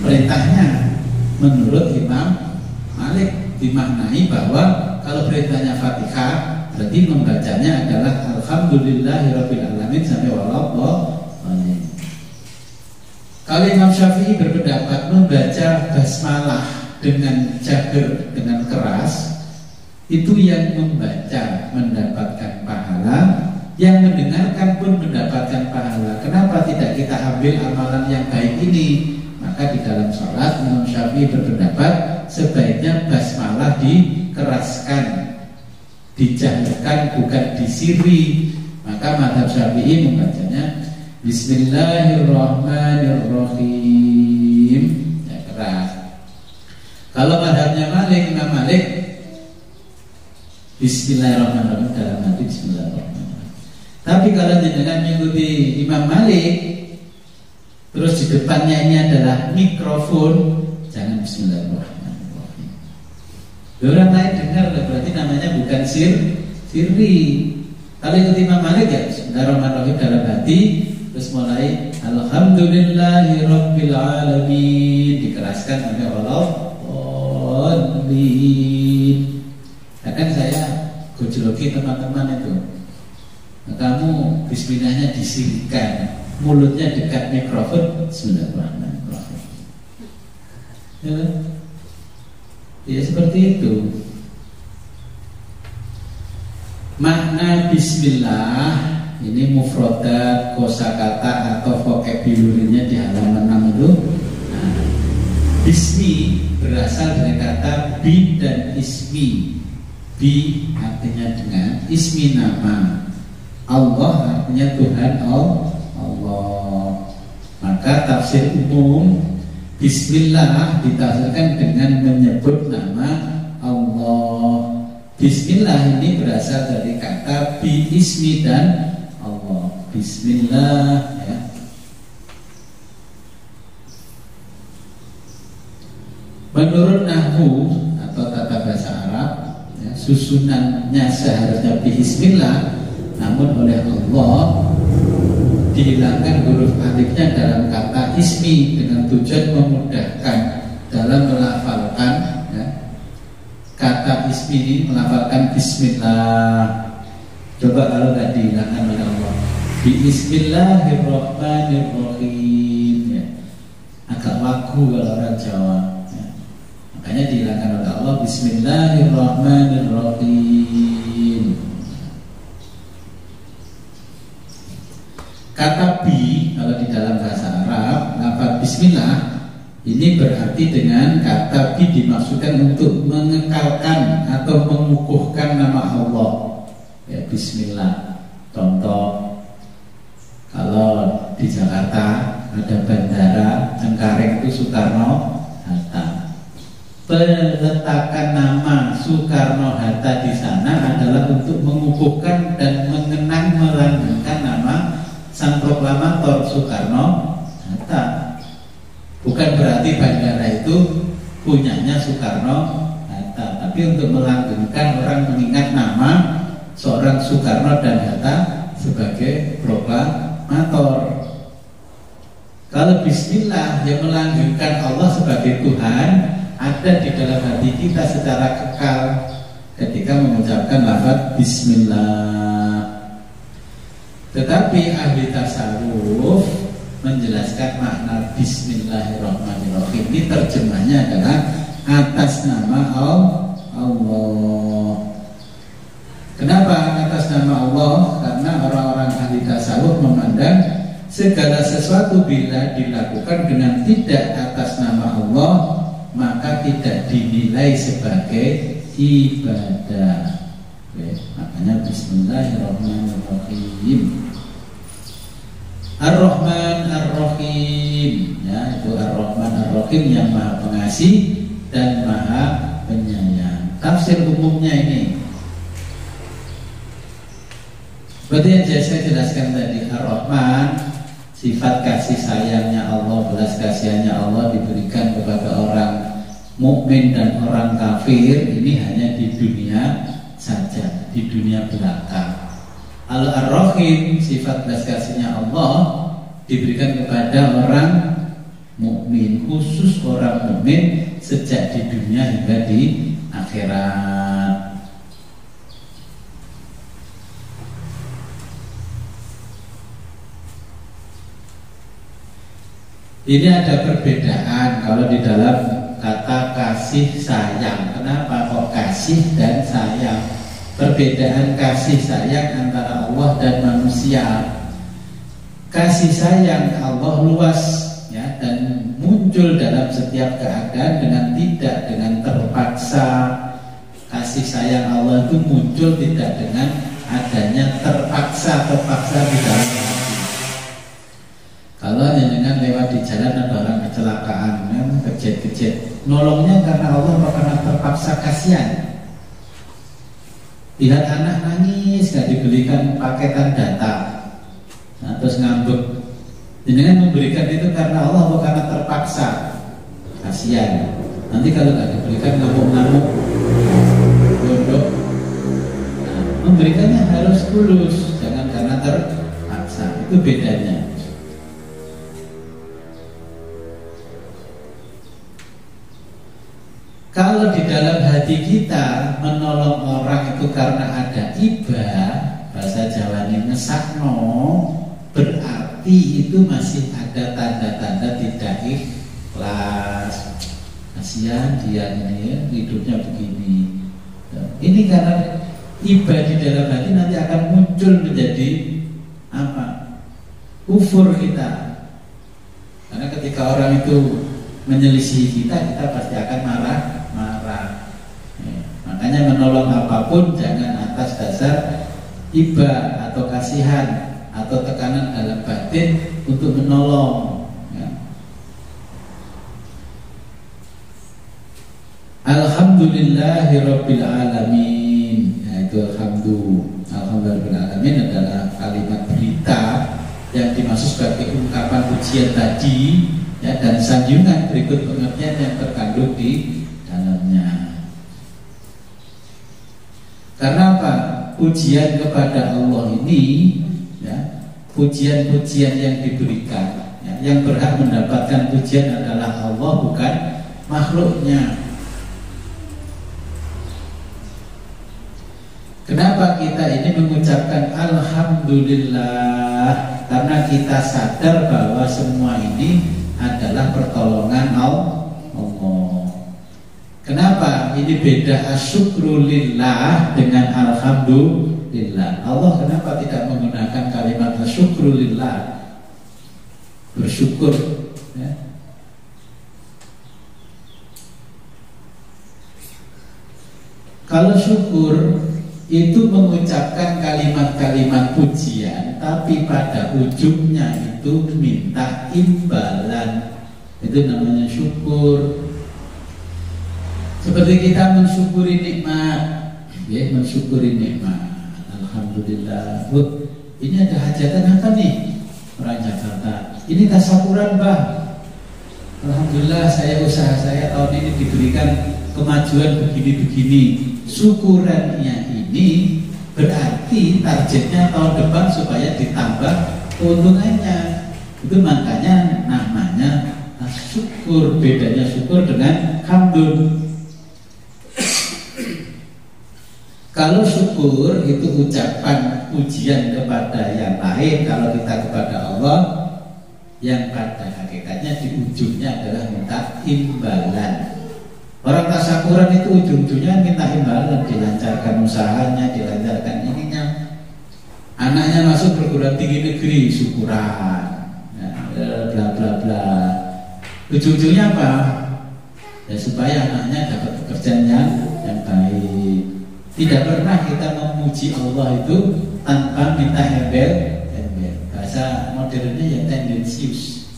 Perintahnya menurut Imam Malik dimaknai bahwa kalau perintahnya Fatihah berarti membacanya adalah Alhamdulillahirobbilalamin sampai walau Kalau Imam Syafi'i berpendapat membaca basmalah dengan jager dengan keras itu yang membaca mendapatkan pahala yang mendengarkan pun mendapatkan pahala. Kenapa tidak kita ambil amalan yang baik ini? Maka di dalam sholat Imam Syafi'i berpendapat sebaiknya malah dikeraskan dijahatkan bukan disiri. Maka madhab syafi'i membacanya Bismillahirrahmanirrahim. Ya keras. Kalau madhabnya Malik Imam Malik Bismillahirrahmanirrahim dalam hati Bismillahirrahmanirrahim. Tapi kalau dengan mengikuti Imam Malik terus di depannya ini adalah mikrofon jangan Bismillahirrahmanirrahim. Orang lain dengar berarti namanya bukan sir, sirri. Kalau ikut Imam Malik ya Bismillahirrahmanirrahim dalam hati, terus mulai Alhamdulillahirabbil alamin dikeraskan oleh Allah. Akan saya gojologi teman-teman itu. Nah, kamu bismillahnya disirikan, mulutnya dekat mikrofon, Bismillahirrahmanirrahim. Ya, ya seperti itu. Makna Bismillah ini mufrodat, kosakata atau vocabulary-nya di halaman 6 itu. Nah, bismi berasal dari kata bi dan ismi Bi artinya dengan Ismi nama Allah artinya Tuhan Allah Maka tafsir umum Bismillah ditafsirkan dengan menyebut nama Allah Bismillah ini berasal dari kata bi ismi dan Allah Bismillah ya. Menurut Nahu atau tata bahasa Arab susunannya seharusnya bismillah namun oleh Allah dihilangkan huruf alifnya dalam kata ismi dengan tujuan memudahkan dalam melafalkan ya. kata ismi ini melafalkan bismillah coba kalau nggak dihilangkan oleh Allah Bismillahirrahmanirrahim ya. agak laku kalau orang Jawa Makanya dihilangkan oleh Allah Bismillahirrahmanirrahim Kata bi kalau di dalam bahasa Arab Lafaz Bismillah ini berarti dengan kata bi dimaksudkan untuk mengekalkan atau mengukuhkan nama Allah. Ya Bismillah. Contoh kalau di Jakarta ada bandara Cengkareng itu Soekarno peletakan nama Soekarno Hatta di sana Soekarno Hatta. Bukan berarti bandara itu punyanya Soekarno Hatta, tapi untuk melanggengkan orang mengingat nama seorang Soekarno dan Hatta sebagai proklamator. Kalau Bismillah yang melanggengkan Allah sebagai Tuhan ada di dalam hati kita secara kekal ketika mengucapkan lafaz Bismillah. Tetapi ahli tasawuf menjelaskan makna Bismillahirrahmanirrahim. Ini terjemahnya adalah atas nama Allah. Kenapa atas nama Allah? Karena orang-orang ahli tasawuf memandang segala sesuatu bila dilakukan dengan tidak atas nama Allah maka tidak dinilai sebagai ibadah. Oke, makanya Bismillahirrahmanirrahim. Ar-Rahman Ar-Rahim ya itu Ar-Rahman Ar-Rahim yang maha pengasih dan maha penyayang. Tafsir umumnya ini. Seperti yang saya jelaskan tadi Ar-Rahman sifat kasih sayangnya Allah, belas kasihannya Allah diberikan kepada orang mukmin dan orang kafir ini hanya di dunia saja, di dunia belakang. Al-Rahim sifat belas kasihnya Allah diberikan kepada orang mukmin, khusus orang mukmin sejak di dunia hingga di akhirat. Ini ada perbedaan kalau di dalam kata kasih sayang. Kenapa kok kasih dan sayang? Perbedaan kasih sayang antara Allah dan manusia. Kasih sayang Allah luas ya dan muncul dalam setiap keadaan dengan tidak dengan terpaksa. Kasih sayang Allah itu muncul tidak dengan adanya terpaksa terpaksa di dalam kalau dengan lewat di jalan ada orang kecelakaan, memang kejut-kejut, nolongnya karena Allah karena terpaksa kasihan. lihat anak nangis nggak dibelikan paketan data. Nah, terus ngambek. Dengan memberikan itu karena Allah bukan karena terpaksa? Kasihan. Nanti kalau nggak diberikan ngamuk-ngamuk. Bodoh nah, memberikannya harus tulus. Jangan karena terpaksa. Itu bedanya Kalau di dalam hati kita menolong orang itu karena ada iba, bahasa Jawa ini ngesakno, berarti itu masih ada tanda-tanda tidak ikhlas. Kasihan dia ini ya, hidupnya begini. Ini karena iba di dalam hati nanti akan muncul menjadi apa? Kufur kita. Karena ketika orang itu menyelisih kita, kita pasti akan marah Makanya menolong apa pun jangan atas dasar iba atau kasihan atau tekanan dalam batin untuk menolong. Ya. Alhamdulillahirabbil alamin. Ya, itu alhamdulillah. Alhamdulillah alamin adalah kalimat berita yang dimaksud sebagai ungkapan pujian tadi ya dan sanjungan berikut pengertian yang terkandung di dalamnya. Karena apa? Pujian kepada Allah ini ya, pujian-pujian yang diberikan ya, yang berhak mendapatkan pujian adalah Allah bukan makhluknya. Kenapa kita ini mengucapkan Alhamdulillah Karena kita sadar bahwa semua ini adalah pertolongan Allah Kenapa ini beda asyukrulillah dengan alhamdulillah? Allah kenapa tidak menggunakan kalimat asyukrulillah? Bersyukur ya. Kalau syukur itu mengucapkan kalimat-kalimat pujian Tapi pada ujungnya itu minta imbalan Itu namanya syukur seperti kita mensyukuri nikmat, ya, mensyukuri nikmat. Alhamdulillah. Bu, ini ada hajatan apa nih? Orang Jakarta. Ini tasakuran, Bang. Alhamdulillah saya usaha saya tahun ini diberikan kemajuan begini-begini. Syukurannya ini berarti targetnya tahun depan supaya ditambah keuntungannya. Itu makanya namanya syukur. Bedanya syukur dengan hamdun. Kalau syukur itu ucapan pujian kepada yang lain Kalau kita kepada Allah Yang pada hakikatnya di ujungnya adalah minta imbalan. Orang tasakuran itu ujung-ujungnya minta imbalan Dilancarkan usahanya, dilancarkan ininya. Anaknya masuk perguruan tinggi negeri, syukuran ya, Bla bla bla. Ujung-ujungnya apa? Ya supaya anaknya dapat pekerjaan yang baik tidak pernah kita memuji Allah itu tanpa minta embel, embel. Bahasa modernnya yang tendensius.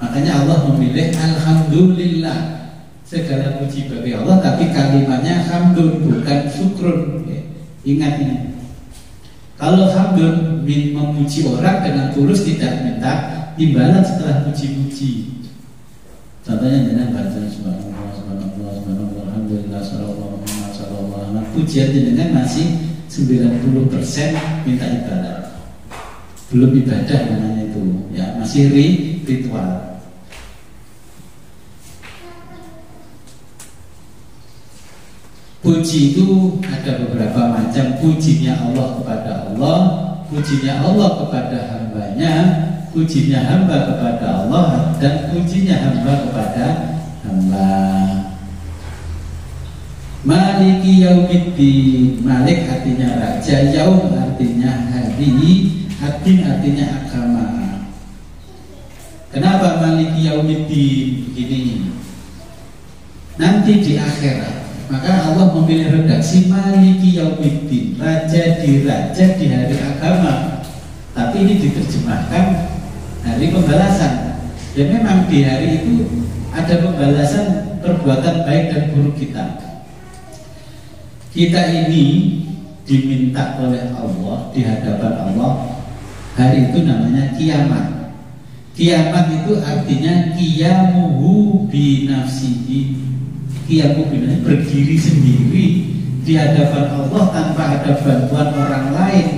Makanya Allah memilih Alhamdulillah Segala puji bagi Allah Tapi kalimatnya hamdun bukan syukrun Ingat ini Kalau hamdun memuji orang dengan tulus tidak minta imbalan setelah puji-puji Contohnya dengan baca subhanallah subhanallah subhanallah alhamdulillah Nah, pujian jenengan masih 90% minta ibadah. Belum ibadah namanya itu, ya masih ritual. Puji itu ada beberapa macam pujinya Allah kepada Allah, pujinya Allah kepada hambanya, pujinya hamba kepada Allah dan pujinya hamba kepada hamba. Maliki yaumiddin. Malik artinya raja Yaum artinya hari Hadin artinya agama. Kenapa maliki yaumiddin Begini? Nanti di akhirat Maka Allah memilih redaksi Maliki yaumiddin. Raja di raja di hari agama. Tapi ini diterjemahkan Hari pembalasan. Ya memang di hari itu Ada pembalasan perbuatan baik dan buruk kita kita ini diminta oleh Allah di hadapan Allah hari itu namanya kiamat. Kiamat itu artinya kiamuhu binafsihi. Kiamu binafsihi berdiri sendiri di hadapan Allah tanpa ada bantuan orang lain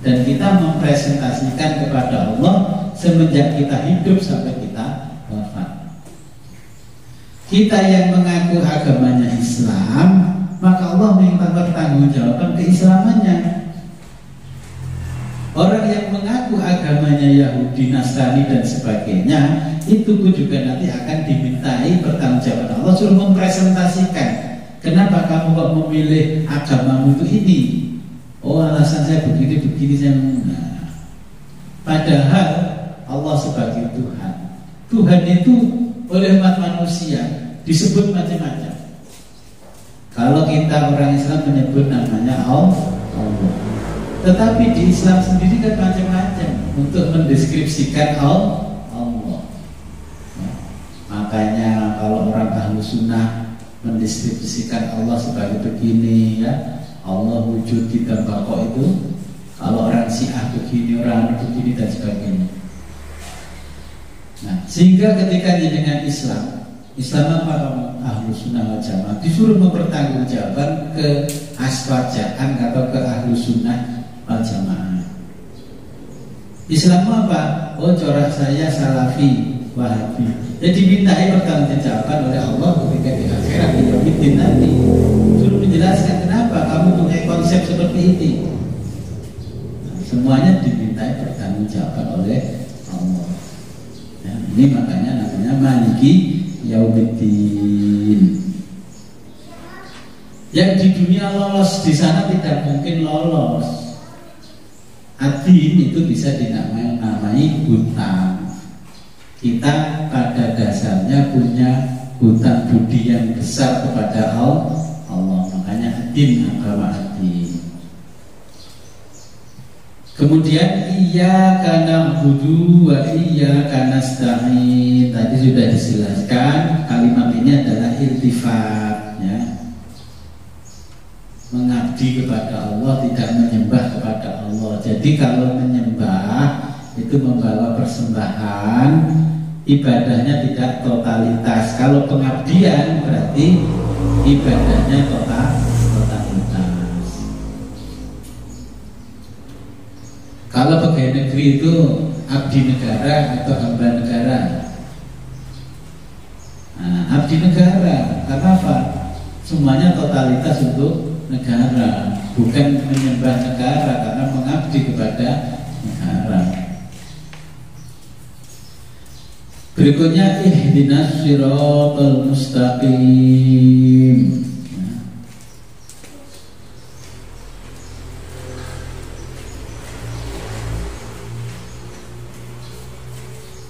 dan kita mempresentasikan kepada Allah semenjak kita hidup sampai kita wafat. Kita yang mengaku agamanya Islam maka Allah minta pertanggungjawaban keislamannya. Orang yang mengaku agamanya Yahudi, Nasrani dan sebagainya itu pun juga nanti akan dimintai pertanggungjawaban Allah suruh mempresentasikan kenapa kamu kok memilih agamamu itu ini. Oh alasan saya begini begini saya nah, padahal Allah sebagai Tuhan. Tuhan itu oleh umat manusia disebut macam-macam. Kalau kita orang Islam menyebut namanya Allah. Tetapi di Islam sendiri kan macam-macam untuk mendeskripsikan Allah. Ya. Makanya kalau orang ahlu sunnah mendeskripsikan Allah sebagai begini ya Allah wujud di tembakau itu kalau orang Syiah begini, orang begini dan sebagainya. Nah, sehingga ketika dengan Islam Islam apa kamu ahlu sunnah wal jamaah disuruh mempertanggungjawabkan ke aswajaan atau ke ahlu sunnah wal jamaah. Islam apa? Oh corak saya salafi wahabi. Jadi dimintai pertanggungjawaban oleh Allah ketika di akhirat di nanti. Suruh menjelaskan kenapa kamu punya konsep seperti ini. Semuanya dimintai pertanggungjawaban oleh Allah. Ya, ini makanya namanya maliki yaumiddin. Yang di dunia lolos di sana tidak mungkin lolos. Adin itu bisa dinamai namai hutang. Kita pada dasarnya punya hutang budi yang besar kepada Allah. Allah makanya adin agama adin. Kemudian iya karena budu wa iya karena stami tadi sudah dijelaskan kalimat ini adalah iltifat ya. Mengabdi kepada Allah tidak menyembah kepada Allah. Jadi kalau menyembah itu membawa persembahan ibadahnya tidak totalitas. Kalau pengabdian berarti ibadahnya total Kalau pegawai negeri itu abdi negara atau hamba negara. Nah, abdi negara, karena apa? Semuanya totalitas untuk negara, bukan menyembah negara karena mengabdi kepada negara. Berikutnya ihdinas siratal mustaqim.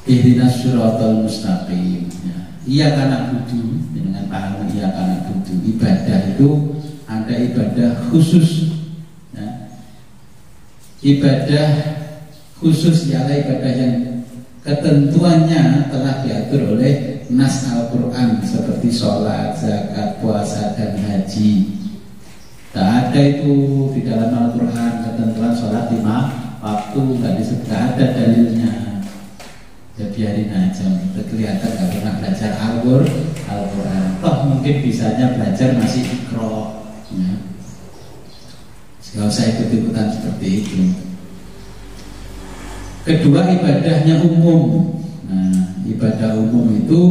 Ihdinas suratul mustaqim ya. Iya karena budu dengan paham iya karena budu ibadah itu ada ibadah khusus ya. ibadah khusus ialah ibadah yang ketentuannya telah diatur oleh nas Al-Quran seperti sholat, zakat, puasa, dan haji. Tak ada itu di dalam Al-Quran ketentuan sholat lima waktu nggak disebut ada dalilnya ya biarin aja. Kita kelihatan nggak pernah belajar Al-Quran. Al toh mungkin bisanya belajar masih ikro. Ya. Gak usah ikut-ikutan seperti itu. Kedua ibadahnya umum. Nah ibadah umum itu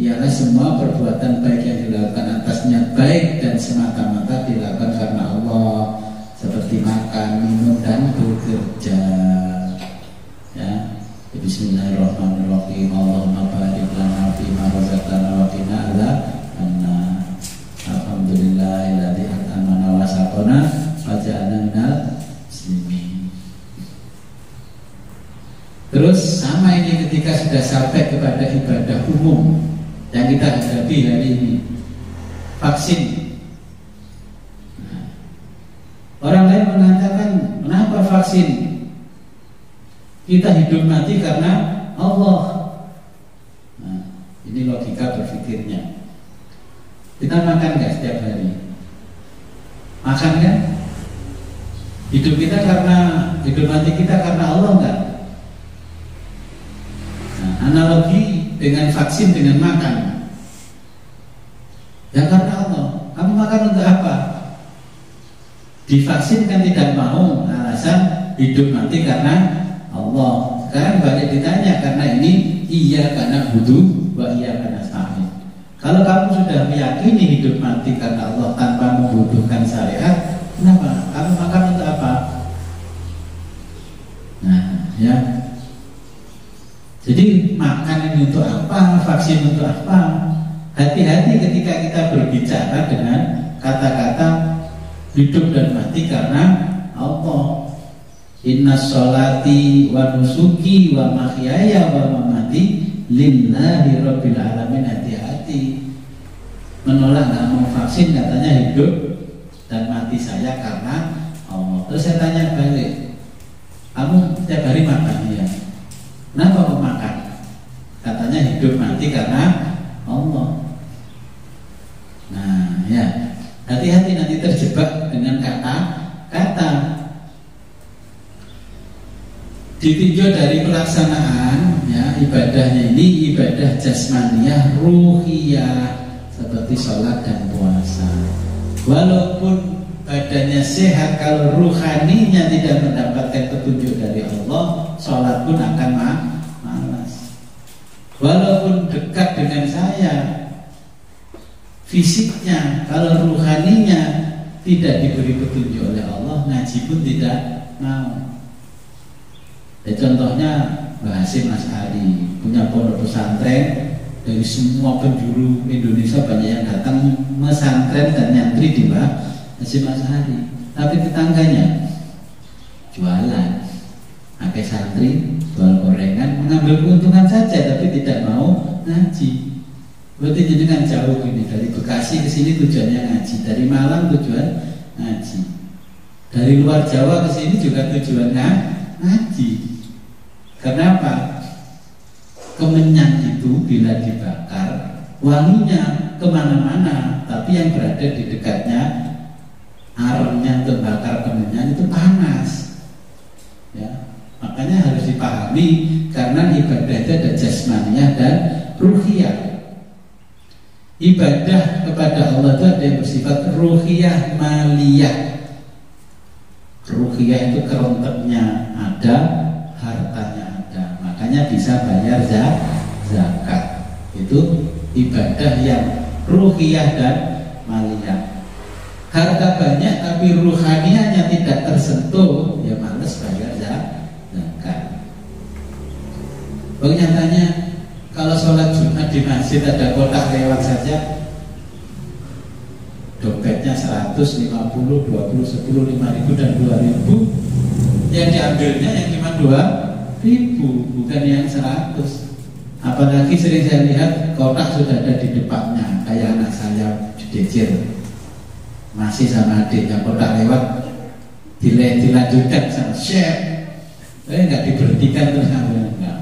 Ialah semua perbuatan baik yang dilakukan atasnya baik Dan semata-mata dilakukan karena Allah. Seperti makan, minum, dan bekerja Bismillahirrahmanirrahim Allahumma barik lana fi ma razaqtana wa qina adzabannar Alhamdulillahilladzi at'amana wa saqana wa ja'alna minal muslimin Terus sama ini ketika sudah sampai kepada ibadah umum yang kita hadapi hari ini vaksin. Nah, orang lain mengatakan kenapa vaksin? Kita hidup mati karena Allah. Nah, ini logika berpikirnya. Kita makan nggak setiap hari? Makan kan? Hidup kita karena hidup mati kita karena Allah enggak? Nah, analogi dengan vaksin dengan makan. Ya karena Allah. Kamu makan untuk apa? Divaksin kan tidak mau alasan hidup mati karena Allah. Sekarang balik ditanya karena ini iya karena butuh, wa iya karena sahih. Kalau kamu sudah meyakini hidup mati karena Allah tanpa membutuhkan syariat, kenapa? Kamu makan untuk apa? Nah, ya. Jadi makan ini untuk apa? Vaksin untuk apa? Hati-hati ketika kita berbicara dengan kata-kata hidup dan mati karena Allah. Inna sholati wa nusuki wa mahyaya wa mamati lillahi rabbil alamin. Hati-hati. Menolak nggak mau vaksin katanya hidup dan mati saya karena Allah. Terus saya tanya balik kamu tiap hari makan? Ya kenapa mau makan? Katanya hidup mati karena Allah. Nah ya. Hati-hati nanti terjebak dengan kata kata ditinjau dari pelaksanaan ya ibadahnya ini ibadah jasmaniyah ruhiyah seperti sholat dan puasa. Walaupun badannya sehat kalau ruhaninya tidak mendapatkan petunjuk dari Allah sholat pun akan malas. Walaupun dekat dengan saya fisiknya kalau ruhaninya tidak diberi petunjuk oleh Allah ngaji pun tidak mau Ya, contohnya Mbak Hasim Mas Ari punya pondok pesantren dari semua penjuru Indonesia banyak yang datang mesantren dan nyantri di Mbak Hasim Mas Ari. Tapi tetangganya jualan, pakai santri, jual gorengan, mengambil keuntungan saja tapi tidak mau ngaji. Berarti jadi kan jauh ini dari Bekasi ke sini tujuannya ngaji, dari Malang tujuan ngaji, dari luar Jawa ke sini juga tujuannya ngaji. Kenapa? Kemenyan itu bila dibakar wanginya ke mana-mana, tapi yang berada di dekatnya aromnya untuk kemenyan itu panas. Ya, makanya harus dipahami karena ibadah itu ada jasmaniah dan ruhiyah. Ibadah kepada Allah itu ada yang bersifat ruhiyah maliyah. Ruhiyah itu keronteknya ada, hartanya makanya bisa bayar zakat. Itu ibadah yang ruhiyah dan maliyah. Harta banyak tapi ruhanianya tidak tersentuh ya males bayar zakat. Oh nyatanya kalau sholat Jumat di masjid ada kotak lewat saja dompetnya 150, 20, 10, 5 ribu dan 2 ribu yang diambilnya yang cuma dua ribu bukan yang seratus. Apalagi sering saya lihat kotak sudah ada di depannya kayak anak saya decir masih sama adiknya kotak lewat dilanjutkan sama share tapi nggak diberhentikan terus enggak.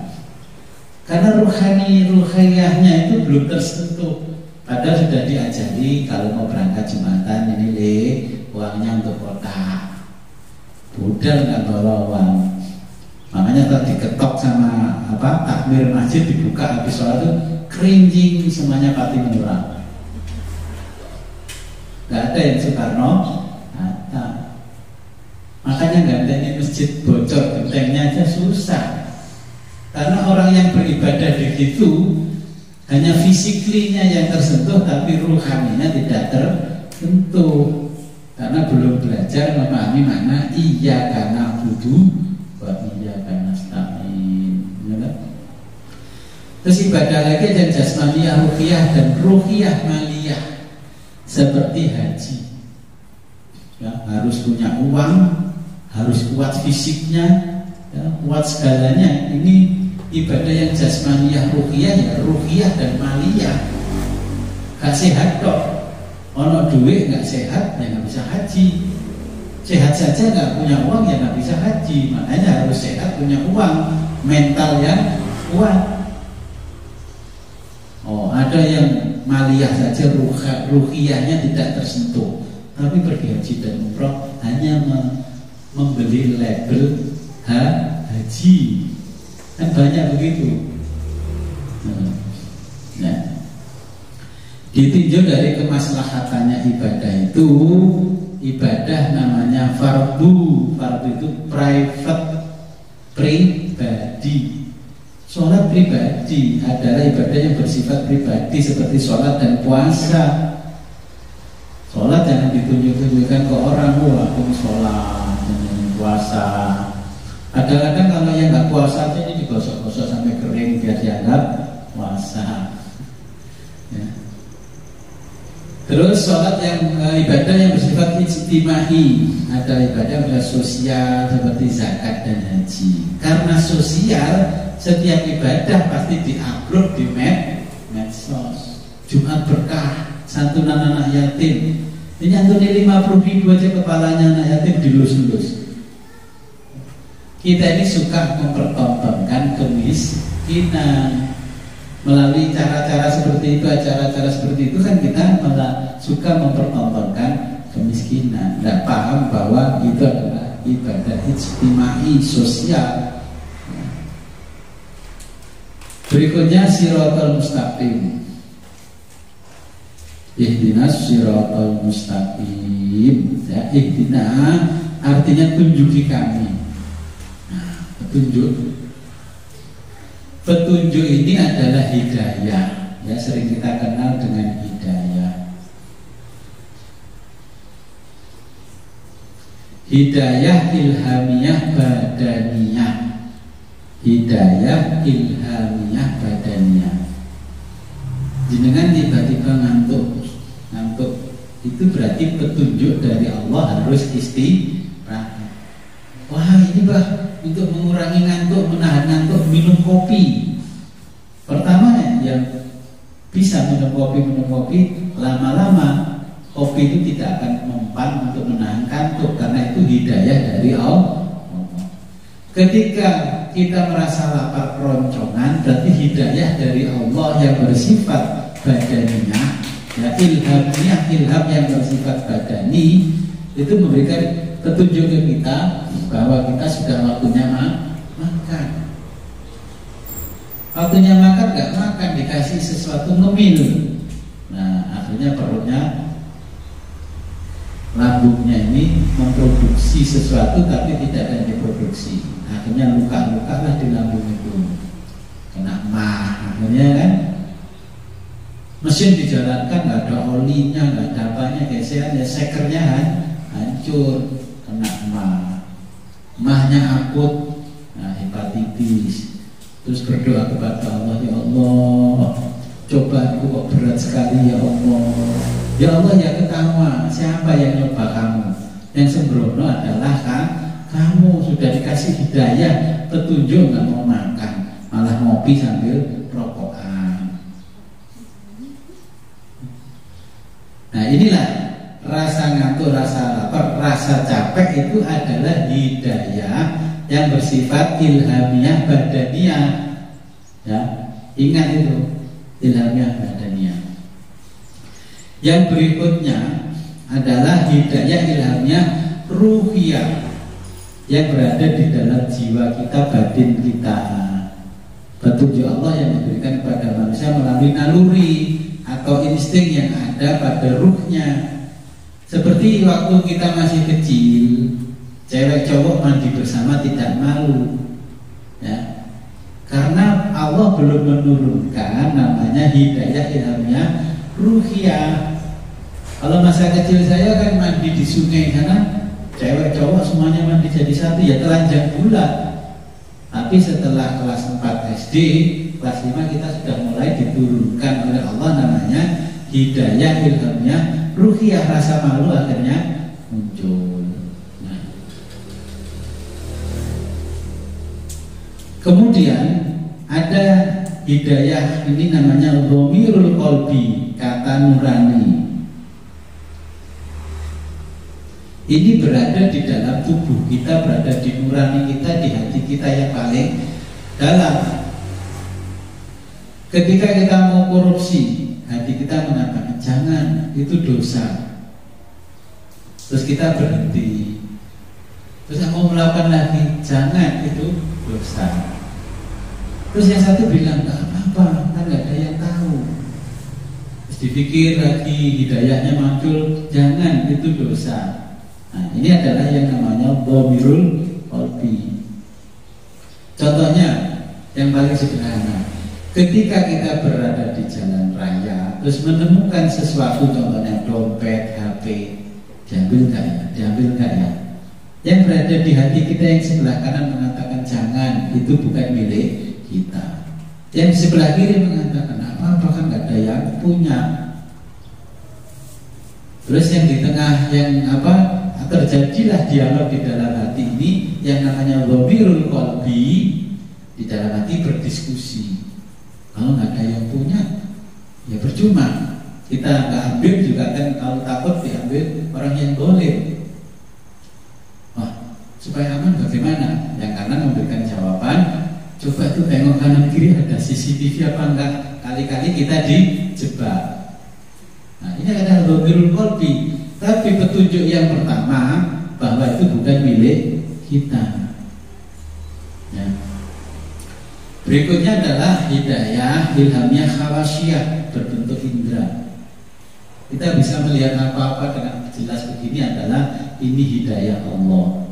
Karena ruhani ruhiyahnya itu belum tersentuh. Padahal sudah diajari kalau mau berangkat jumatan ini le uangnya untuk kotak. Budal nggak bawa uang Makanya tadi diketok sama apa takmir masjid dibuka habis sholat itu kerinjing semuanya pati murah. Gak ada yang Soekarno ada. Makanya gantengnya masjid bocor gentengnya aja susah. Karena orang yang beribadah di situ hanya fisiklinya yang tersentuh tapi ruhaninya tidak tersentuh karena belum belajar memahami mana iya karena butuh Terus ibadah lagi dan jasmaniyah ruhiyah dan ruhiyah maliyah seperti haji. Ya, harus punya uang, harus kuat fisiknya, ya, kuat segalanya. Ini ibadah yang jasmaniyah ruhiyah ya ruhiyah dan maliyah. Gak sehat kok. Ono duit nggak sehat ya nggak bisa haji. Sehat saja nggak punya uang ya nggak bisa haji. Makanya harus sehat punya uang, mental yang kuat. Oh, ada yang maliyah saja ruhiyahnya tidak tersentuh, tapi pergi haji dan umroh hanya membeli label ha, haji. Kan banyak begitu. Nah, nah. Ditinjau dari kemaslahatannya ibadah itu ibadah namanya fardu. Fardu itu private pribadi Sholat pribadi adalah ibadah yang bersifat pribadi seperti sholat dan puasa. Sholat jangan ditunjuk-tunjukkan ke orang, wah aku sholat, puasa. Kadang-kadang kalau yang nggak puasa aja ini digosok-gosok sampai kering biar dianggap puasa. Ya. Terus sholat yang e, ibadah yang bersifat ijtimai. Ada ibadah yang sosial seperti zakat dan haji. Karena sosial setiap ibadah pasti diupload di med medsos. Jumat berkah santunan anak yatim. Ini antuni 50 ribu aja kepalanya anak yatim dilus-lus. Kita ini suka mempertontonkan kemiskinan melalui cara-cara seperti itu acara-acara seperti itu kan kita malah suka mempertontonkan kemiskinan tidak paham bahwa itu adalah ibadah ijtimai sosial Berikutnya siratal mustaqim. Ihdinas siratal mustaqim. Ya, ihdina artinya tunjuki kami. Nah. Petunjuk ini adalah hidayah. Ya, sering kita kenal dengan hidayah. Hidayah ilhamiyah badaniyah hidayah ilhamiyah badannya jenengan tiba-tiba ngantuk ngantuk itu berarti petunjuk dari Allah harus istirahat wah ini bah untuk mengurangi ngantuk menahan ngantuk minum kopi. Pertama yang bisa minum kopi minum kopi lama-lama kopi itu tidak akan mempan untuk menahan kantuk karena itu hidayah dari Allah. Ketika kita merasa lapar keroncongan berarti hidayah dari Allah yang bersifat badaninya ya ilhamnya ilham yang bersifat badani itu memberikan petunjuk ke kita bahwa kita sudah waktunya makan. Waktunya makan gak makan dikasih sesuatu ngemil. Nah akhirnya perutnya lambungnya ini memproduksi sesuatu tapi tidak ada diproduksi. Akhirnya luka-luka lah di lambung itu. Kena mah akhirnya kan? Mesin dijalankan nggak ada olinya nggak ada apanya geseran ya sekernya hancur mahnya akut nah hepatitis terus berdoa kepada Allah ya Allah cobaanku kok berat sekali ya Allah. Ya Allah ya ketawa. Siapa yang nyoba kamu? Yang sembrono adalah kan kamu sudah dikasih hidayah petunjuk nggak mau makan malah ngopi sambil rokokan. Nah inilah rasa ngantuk rasa lapar rasa capek itu adalah hidayah yang bersifat ilhamiah badaniah ya ingat itu ilhamiah badaniah yang berikutnya adalah hidayah ilhamiah ruhiyah yang berada di dalam jiwa kita, batin kita. Petunjuk Allah yang diberikan kepada manusia melalui naluri atau insting yang ada pada ruhnya. Seperti waktu kita masih kecil, cewek cowok mandi bersama tidak malu. Ya. Karena Allah belum menurunkan namanya hidayah ilhamnya ruhiyah. Kalau masa kecil saya kan mandi di sungai sana cewek cowok semuanya mandi jadi satu ya telanjang bulat tapi setelah kelas 4 SD kelas 5 kita sudah mulai diturunkan oleh Allah namanya hidayah ilhamnya ruhiyah rasa malu akhirnya muncul nah. kemudian ada hidayah ini namanya Romirul Kolbi kata nurani ini berada di dalam tubuh kita, berada di nurani kita, di hati kita yang paling dalam. Ketika kita mau korupsi, hati kita mengatakan jangan, itu dosa. terus kita berhenti. Terus aku melakukan lagi jangan itu dosa. Terus yang satu bilang nggak apa-apa kan nggak ada yang tahu. Terus dipikir lagi hidayahnya muncul jangan itu dosa. Nah ini adalah yang namanya bomirul kolbi contohnya yang paling sederhana ketika kita berada di jalan raya terus menemukan sesuatu contohnya dompet HP diambil nggak ya? Diambil nggak ya? Yang berada di hati kita yang sebelah kanan mengatakan jangan itu bukan milik kita. Yang sebelah kiri mengatakan apa apa kan nggak ada yang punya? Terus yang di tengah yang apa terjadilah dialog di dalam hati ini yang namanya wabirul kolbi di dalam hati berdiskusi kalau nggak ada yang punya ya percuma. Kita nggak ambil juga kan kalau takut diambil orang yang boleh. Wah supaya aman bagaimana? Yang kanan memberikan jawaban coba tuh tengok kanan kiri ada CCTV apa enggak? Kali-kali kita dijebak. Nah ini adalah logirul kolbi. Tapi petunjuk yang pertama bahwa itu bukan milik kita. Ya. Berikutnya adalah hidayah ilhamnya khawasiyah berbentuk indera. Kita bisa melihat apa-apa dengan jelas begini adalah ini hidayah Allah.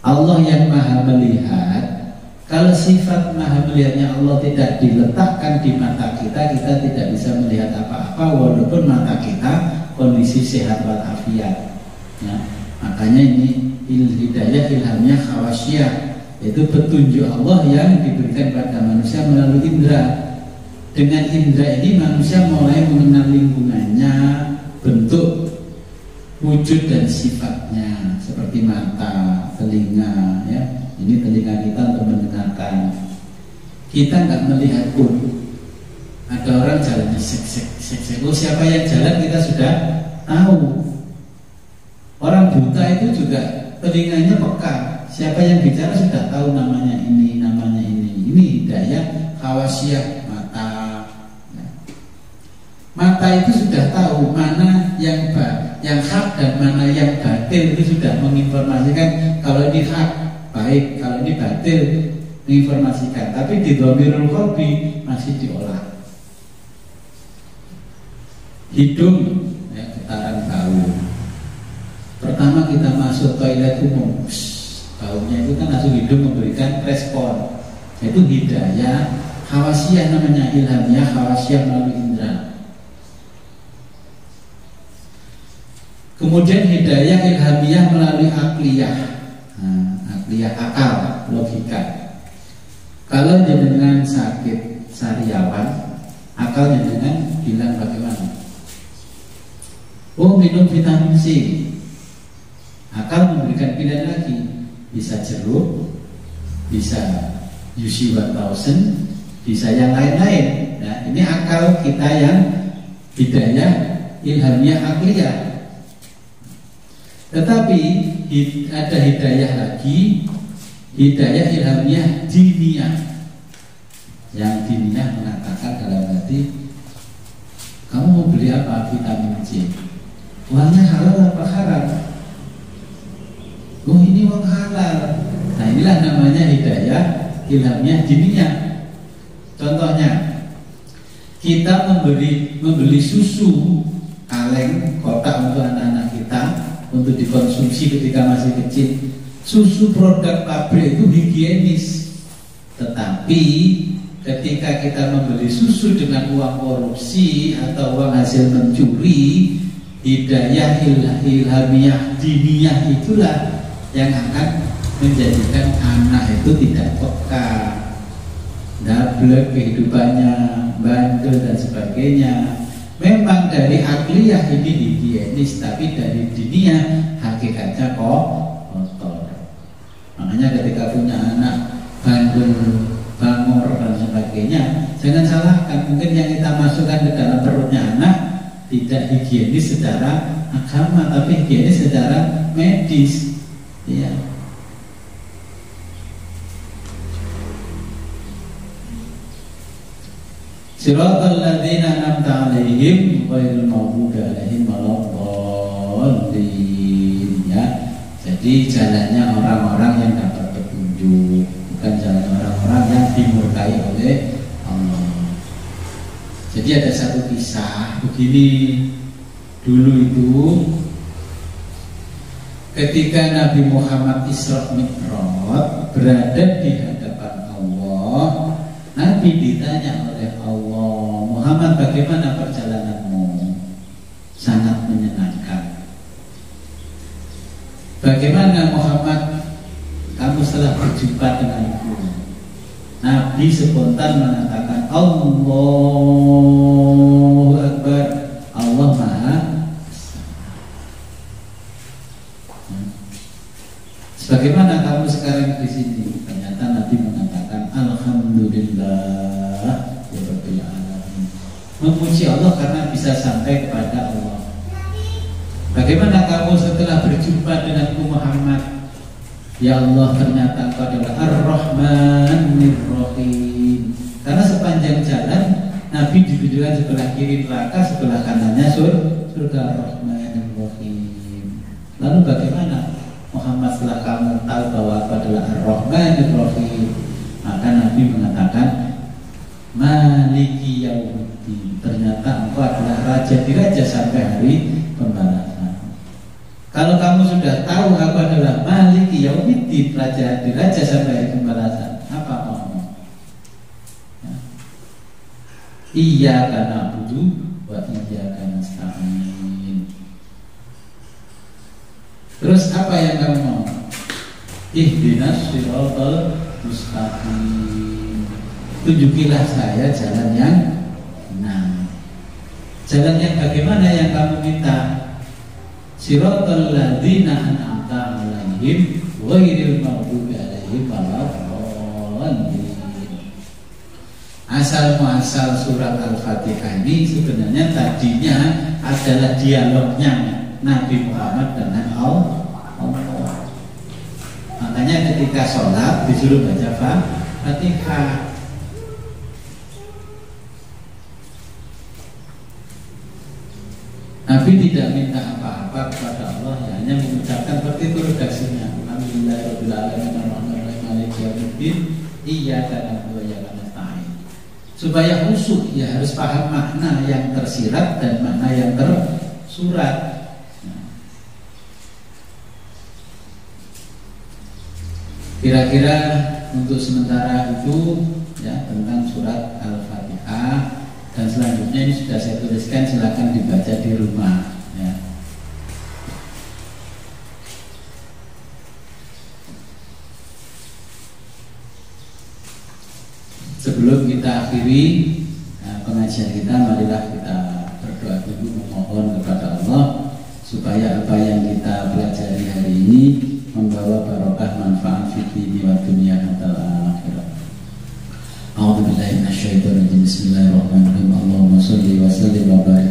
Allah yang maha melihat kalau sifat maha melihatnya Allah tidak diletakkan di mata kita Kita tidak bisa melihat apa-apa Walaupun mata kita kondisi sehat walafiat ya. Makanya ini il hidayah ilhamnya khawasyah Itu petunjuk Allah yang diberikan pada manusia melalui indera dengan indera ini manusia mulai mengenal lingkungannya, bentuk, wujud dan sifatnya seperti mata, telinga, ya. Ini telinga kita untuk mendengarkan. Kita nggak melihat pun. Ada orang jalan sek sek sek sek. Oh siapa yang jalan kita sudah tahu. Orang buta itu juga telinganya peka. Siapa yang bicara sudah tahu namanya ini, namanya ini. Ini hidayah khawasiyah Mata itu sudah tahu mana yang yang hak dan mana yang batil itu sudah menginformasikan kalau ini hak baik, kalau ini batil menginformasikan. Tapi di domirul kopi masih diolah. Hidung ya, getaran bau. Pertama kita masuk toilet umum, baunya itu kan langsung hidung memberikan respon. Itu hidayah, khawasiyah namanya ilhamnya, khawasiyah melalui indera. Kemudian hidayah ilhamiah melalui akliyah. Nah, Akliyah akal, logika. Kalau dengan sakit sariawan Akalnya dengan bilang bagaimana? Oh minum vitamin C. Akal memberikan pilihan lagi Bisa jeruk Bisa UC 1000 Bisa yang lain-lain Nah ini akal kita yang Hidayah ilhamiah akliyah tetapi ada hidayah lagi, hidayah ilhamiah diniyah. Yang diniyah mengatakan dalam hati, kamu mau beli apa vitamin C? Uangnya halal apa haram? Oh ini uang halal. Nah inilah namanya hidayah ilhamiah diniyah. Contohnya, kita memberi membeli susu kaleng kotak untuk anak-anak kita untuk dikonsumsi ketika masih kecil. Susu produk pabrik itu higienis, tetapi ketika kita membeli susu dengan uang korupsi atau uang hasil mencuri, hidayah ilhamiah diniyah itulah yang akan menjadikan anak itu tidak peka, double kehidupannya, bandel dan sebagainya. Memang dari akliyah ini higienis Tapi dari dunia hakikatnya kok kotor. Makanya ketika punya anak bandel, bangor dan sebagainya Jangan salahkan Mungkin yang kita masukkan ke dalam perutnya anak Tidak higienis secara agama Tapi higienis secara medis Ya, Siratal ladzina an'amta 'alaihim ghairil maghdubi 'alaihim waladdallin. Jadi jalannya orang-orang yang dapat petunjuk, bukan jalan orang-orang yang dimurkai oleh Allah. Jadi ada satu kisah begini dulu itu ketika Nabi Muhammad Isra Mi'raj berada di hadapan Allah, Nabi ditanya oleh Allah, Muhammad bagaimana perjalananmu? Sangat menyenangkan. Bagaimana Muhammad kamu setelah berjumpa denganku? Nabi spontan mengatakan Allahu Akbar Allah Maha Sebagaimana kamu sekarang di sini? Ternyata Nabi mengatakan Alhamdulillah. Ya Alamin Memuji Allah karena bisa sampai kepada Allah. Bagaimana kamu setelah berjumpa denganku Muhammad? Ya Allah ternyata engkau adalah Ar-Rahman Rahim Karena sepanjang jalan Nabi didudukkan sebelah kiri neraka Sebelah kanannya sur, surga Ar-Rahman Rahim Lalu bagaimana Muhammad setelah kamu tahu bahwa aku adalah Ar-Rahman Rahim Maka Nabi mengatakan Maliki Yawmiddin Ternyata engkau adalah Raja di Raja sampai hari pembalasan kalau kamu sudah tahu aku adalah Malik Yaumiddin Raja di Raja sampai hari pembalasan Apa mau? Ya. Iya karena budu Wa iya karena Terus apa yang kamu mau? Ihdinas siratal mustaqim Tunjukilah saya jalan yang Nah Jalan yang bagaimana yang kamu minta? Siratal ladzina an'amta 'alaihim ghairil maghdubi 'alaihim waladdallin. Asal muasal surat Al-Fatihah ini sebenarnya tadinya adalah dialognya Nabi Muhammad dengan Allah. Makanya ketika sholat disuruh baca Fatihah Nabi tidak minta apa-apa kepada Allah ya, hanya mengucapkan seperti itu redaksinya. Nasta'in. Supaya khusyuk ya harus paham makna yang tersirat dan makna yang tersurat. Kira-kira untuk sementara itu ya tentang surat Al-Fatihah dan selanjutnya ini sudah saya tuliskan silahkan dibaca di rumah ya. sebelum kita akhiri nah, pengajian kita marilah kita Bismillahirrahmanirrahim. Allahumma salli wa sallim wa barik